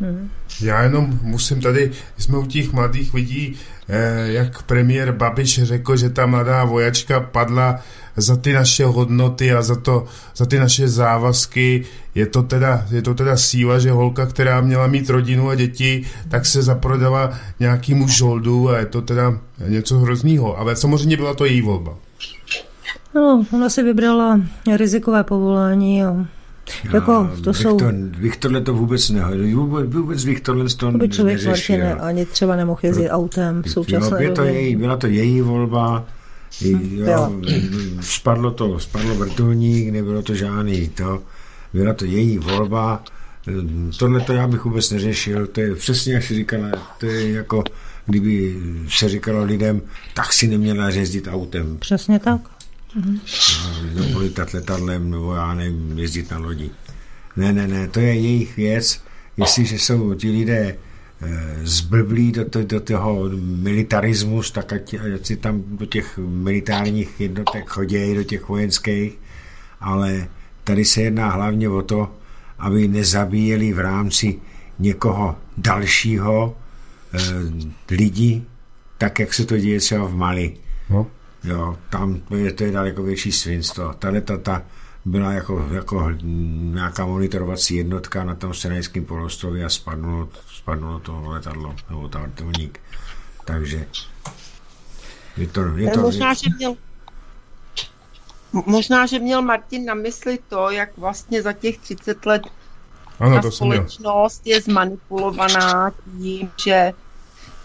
Hmm. Já jenom musím tady, jsme u těch mladých lidí, eh, jak premiér Babiš řekl, že ta mladá vojačka padla za ty naše hodnoty a za, to, za ty naše závazky. Je to, teda, je to teda síla, že holka, která měla mít rodinu a děti, tak se zaprodala nějakýmu žoldu a je to teda něco hroznýho. Ale samozřejmě byla to její volba. No, ona si vybrala rizikové povolání a jako, to bych jsou... To, bych tohle to vůbec nehodil. Vůbec, vůbec bych tohle to by člověk neřešil. ne, ani třeba nemohl jezdit autem v současné jo, je to její, byla to její volba, jo, jo. spadlo to, spadlo vrtulník, nebylo to žádný to, byla to její volba, tohle to já bych vůbec neřešil, to je přesně jak si říkala, to je jako kdyby se říkalo lidem, tak si neměla jezdit autem, Přesně tak. Mhm. nebo lítat letadlem, nebo já nevím, jezdit na lodi. Ne, ne, ne, to je jejich věc, jestliže jsou ti lidé zblblí do, to, do toho militarismu, tak ať, ať si tam do těch militárních jednotek chodějí, do těch vojenských, ale tady se jedná hlavně o to, aby nezabíjeli v rámci někoho dalšího eh, lidi, tak jak se to děje třeba v Mali. No. Jo, tam to je, to je daleko větší svinstvo. Tahle ta, ta byla jako, jako nějaká monitorovací jednotka na tom Sinajském polostrově a spadnulo, spadnulo to letadlo nebo ta vrtulník. Takže je to, je to, Možná, že měl Možná, že měl Martin na mysli to, jak vlastně za těch 30 let Ano, ta to jsem měl. společnost je zmanipulovaná tím, že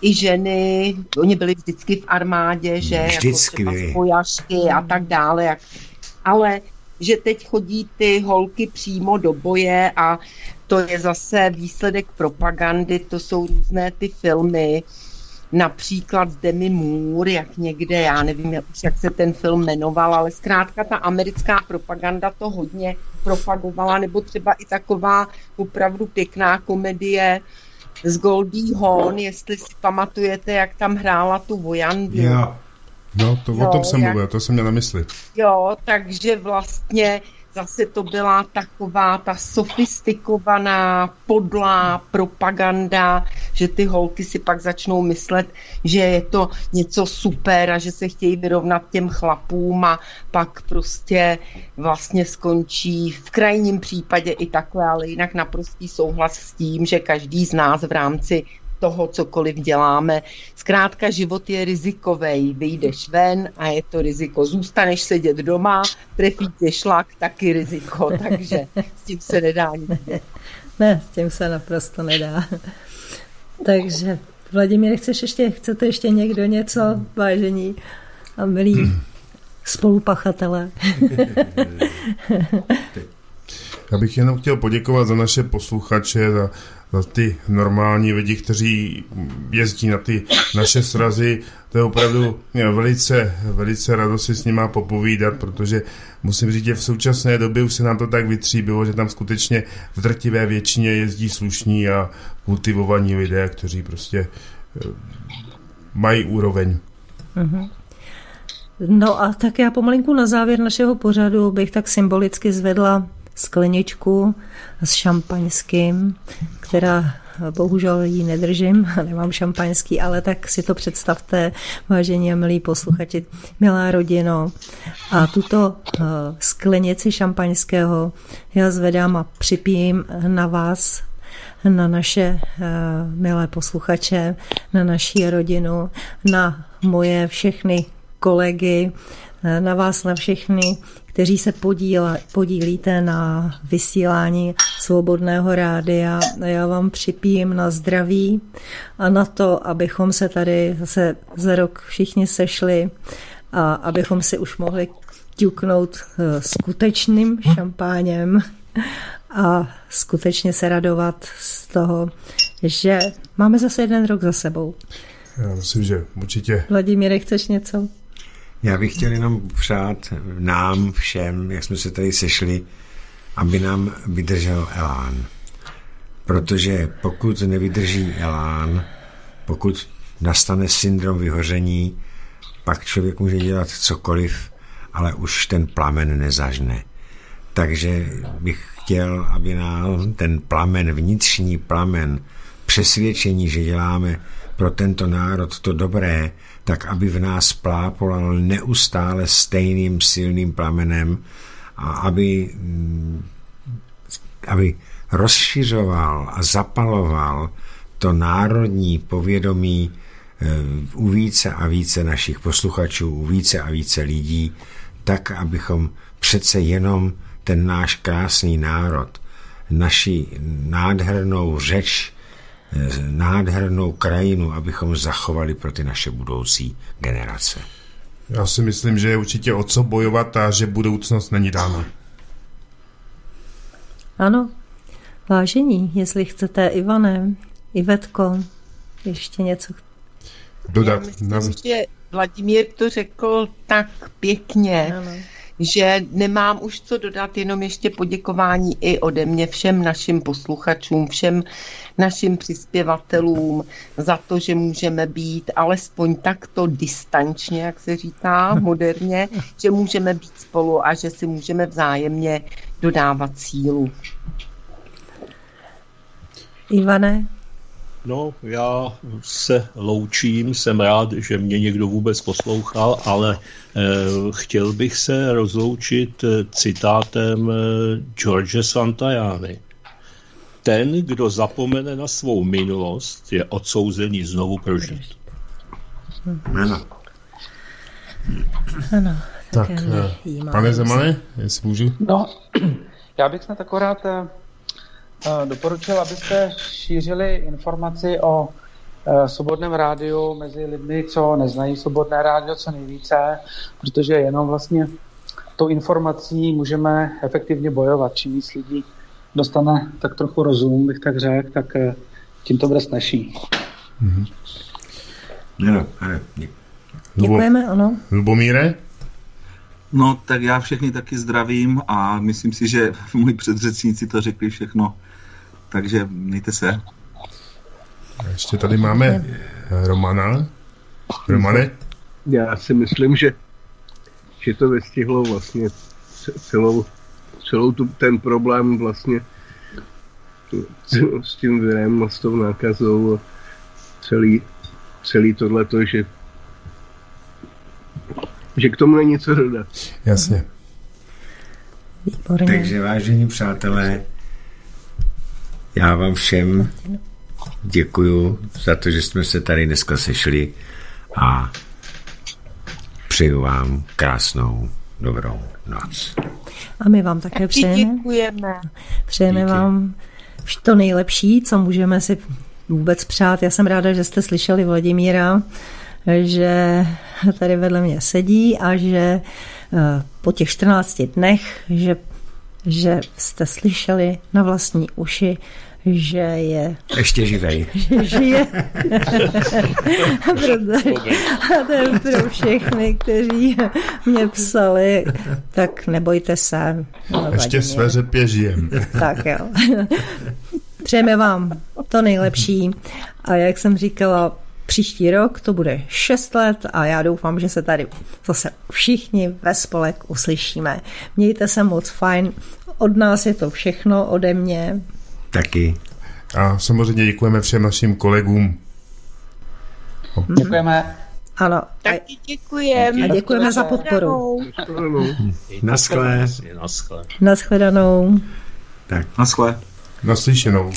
i ženy, oni byli vždycky v armádě, že Vždycky jako třeba a tak dále, jak, ale že teď chodí ty holky přímo do boje a to je zase výsledek propagandy, to jsou různé ty filmy, například Demi Moore, jak někde, já nevím, jak, se ten film jmenoval, ale zkrátka ta americká propaganda to hodně propagovala, nebo třeba i taková opravdu pěkná komedie s Goldie Hawn, jestli si pamatujete, jak tam hrála tu vojandu. jo, No, to, o Jo, tom jsem jak- mluvil, to jsem měl na mysli. Jo, takže vlastně zase to byla taková ta sofistikovaná, podlá propaganda, že ty holky si pak začnou myslet, že je to něco super a že se chtějí vyrovnat těm chlapům a pak prostě vlastně skončí v krajním případě i takhle, ale jinak naprostý souhlas s tím, že každý z nás v rámci toho, cokoliv děláme. Zkrátka život je rizikový. Vyjdeš ven a je to riziko. Zůstaneš sedět doma, trefí tě šlak, taky riziko, takže s tím se nedá nic. Ne, s tím se naprosto nedá. Takže, Vladimír, chceš ještě, chcete ještě někdo něco, vážení a milí spolupachatelé? Já bych jenom chtěl poděkovat za naše posluchače, za, za ty normální lidi, kteří jezdí na ty naše srazy. To je opravdu velice, velice radost si s nima popovídat, protože musím říct, že v současné době už se nám to tak vytříbilo, že tam skutečně v drtivé většině jezdí slušní a kultivovaní lidé, kteří prostě eh, mají úroveň. No a tak já pomalinku na závěr našeho pořadu bych tak symbolicky zvedla skleničku s šampaňským, která bohužel ji nedržím, nemám šampaňský, ale tak si to představte, vážení a milí posluchači, milá rodino. A tuto uh, sklenici šampaňského já zvedám a připijím na vás, na naše uh, milé posluchače, na naší rodinu, na moje všechny kolegy, eh, na vás, na všechny, kteří se podíle, podílíte na vysílání Svobodného rádia. Já vám připijím na zdraví a na to, abychom se tady zase za rok všichni sešli a abychom si už mohli ťuknout eh, skutečným šampáněm a skutečně se radovat z toho, že máme zase jeden rok za sebou. Já myslím, že určitě Vladimíre, chceš něco? Já bych chtěl jenom přát nám všem, jak jsme se tady sešli, aby nám vydržel elán. Protože pokud nevydrží elán, pokud nastane syndrom vyhoření, pak člověk může dělat cokoliv, ale už ten plamen nezažne. Takže bych chtěl, aby nám ten plamen, vnitřní plamen, přesvědčení, že děláme pro tento národ to dobré, tak aby v nás plápolal neustále stejným silným plamenem a aby, aby rozšiřoval a zapaloval to národní povědomí eh, u více a více našich posluchačů, u více a více lidí, tak, abychom přece jenom ten náš krásný národ, naši nádhernou řeč, nádhernou krajinu, abychom zachovali pro ty naše budoucí generace. Já si myslím, že je určitě o co bojovat a že budoucnost není dána. Ano. Vážení, jestli chcete, Ivane, Ivetko, ještě něco dodat. Já myslím, že Vladimír to řekl tak pěkně, ano. Že nemám už co dodat, jenom ještě poděkování i ode mě všem našim posluchačům, všem našim přispěvatelům za to, že můžeme být alespoň takto distančně, jak se říká moderně, že můžeme být spolu a že si můžeme vzájemně dodávat sílu. Ivane? No, já se loučím, jsem rád, že mě někdo vůbec poslouchal, ale eh, chtěl bych se rozloučit eh, citátem eh, George Santayany. Ten, kdo zapomene na svou minulost, je odsouzený znovu prožít. Ano. Ano. Tak, eh, pane Zemane, jestli můžu? No, já bych snad akorát doporučil, abyste šířili informaci o eh, svobodném rádiu mezi lidmi, co neznají svobodné rádio, co nejvíce, protože jenom vlastně tou informací můžeme efektivně bojovat. Čím víc lidí dostane tak trochu rozum, bych tak řekl, tak eh, tím to bude snažší. Mm-hmm. No, ale, Děkujeme, ano. Lubomíre? No, tak já všechny taky zdravím a myslím si, že moji předřečníci to řekli všechno. Takže mějte se. A ještě tady máme Romana. Romane? Já si myslím, že, že to vystihlo vlastně celou, celou tu, ten problém vlastně s tím virem a s tou nákazou a celý, celý tohleto, že že k tomu není co dodat. Jasně. Výborně. Takže vážení přátelé, já vám všem děkuju za to, že jsme se tady dneska sešli a přeju vám krásnou dobrou noc. A my vám také přejeme. Děkujeme. Přejeme Díky. vám to nejlepší, co můžeme si vůbec přát. Já jsem ráda, že jste slyšeli Vladimíra, že tady vedle mě sedí a že eh, po těch 14 dnech, že, že jste slyšeli na vlastní uši, že je Ještě živej. že žije. Protože, a to je pro všechny, kteří mě psali, tak nebojte se. Ještě Vladimír. své řepě žijem. Tak jo. Přejeme vám to nejlepší. A jak jsem říkala, příští rok to bude 6 let a já doufám, že se tady zase všichni ve spolek uslyšíme. Mějte se moc fajn. Od nás je to všechno, ode mě. Taky. A samozřejmě děkujeme všem našim kolegům. Děkujeme. Ano. A, Taky děkujeme. a děkujeme za podporu. Naschle. Naschle. Naschledanou. Tak. Naschle. Naslyšenou.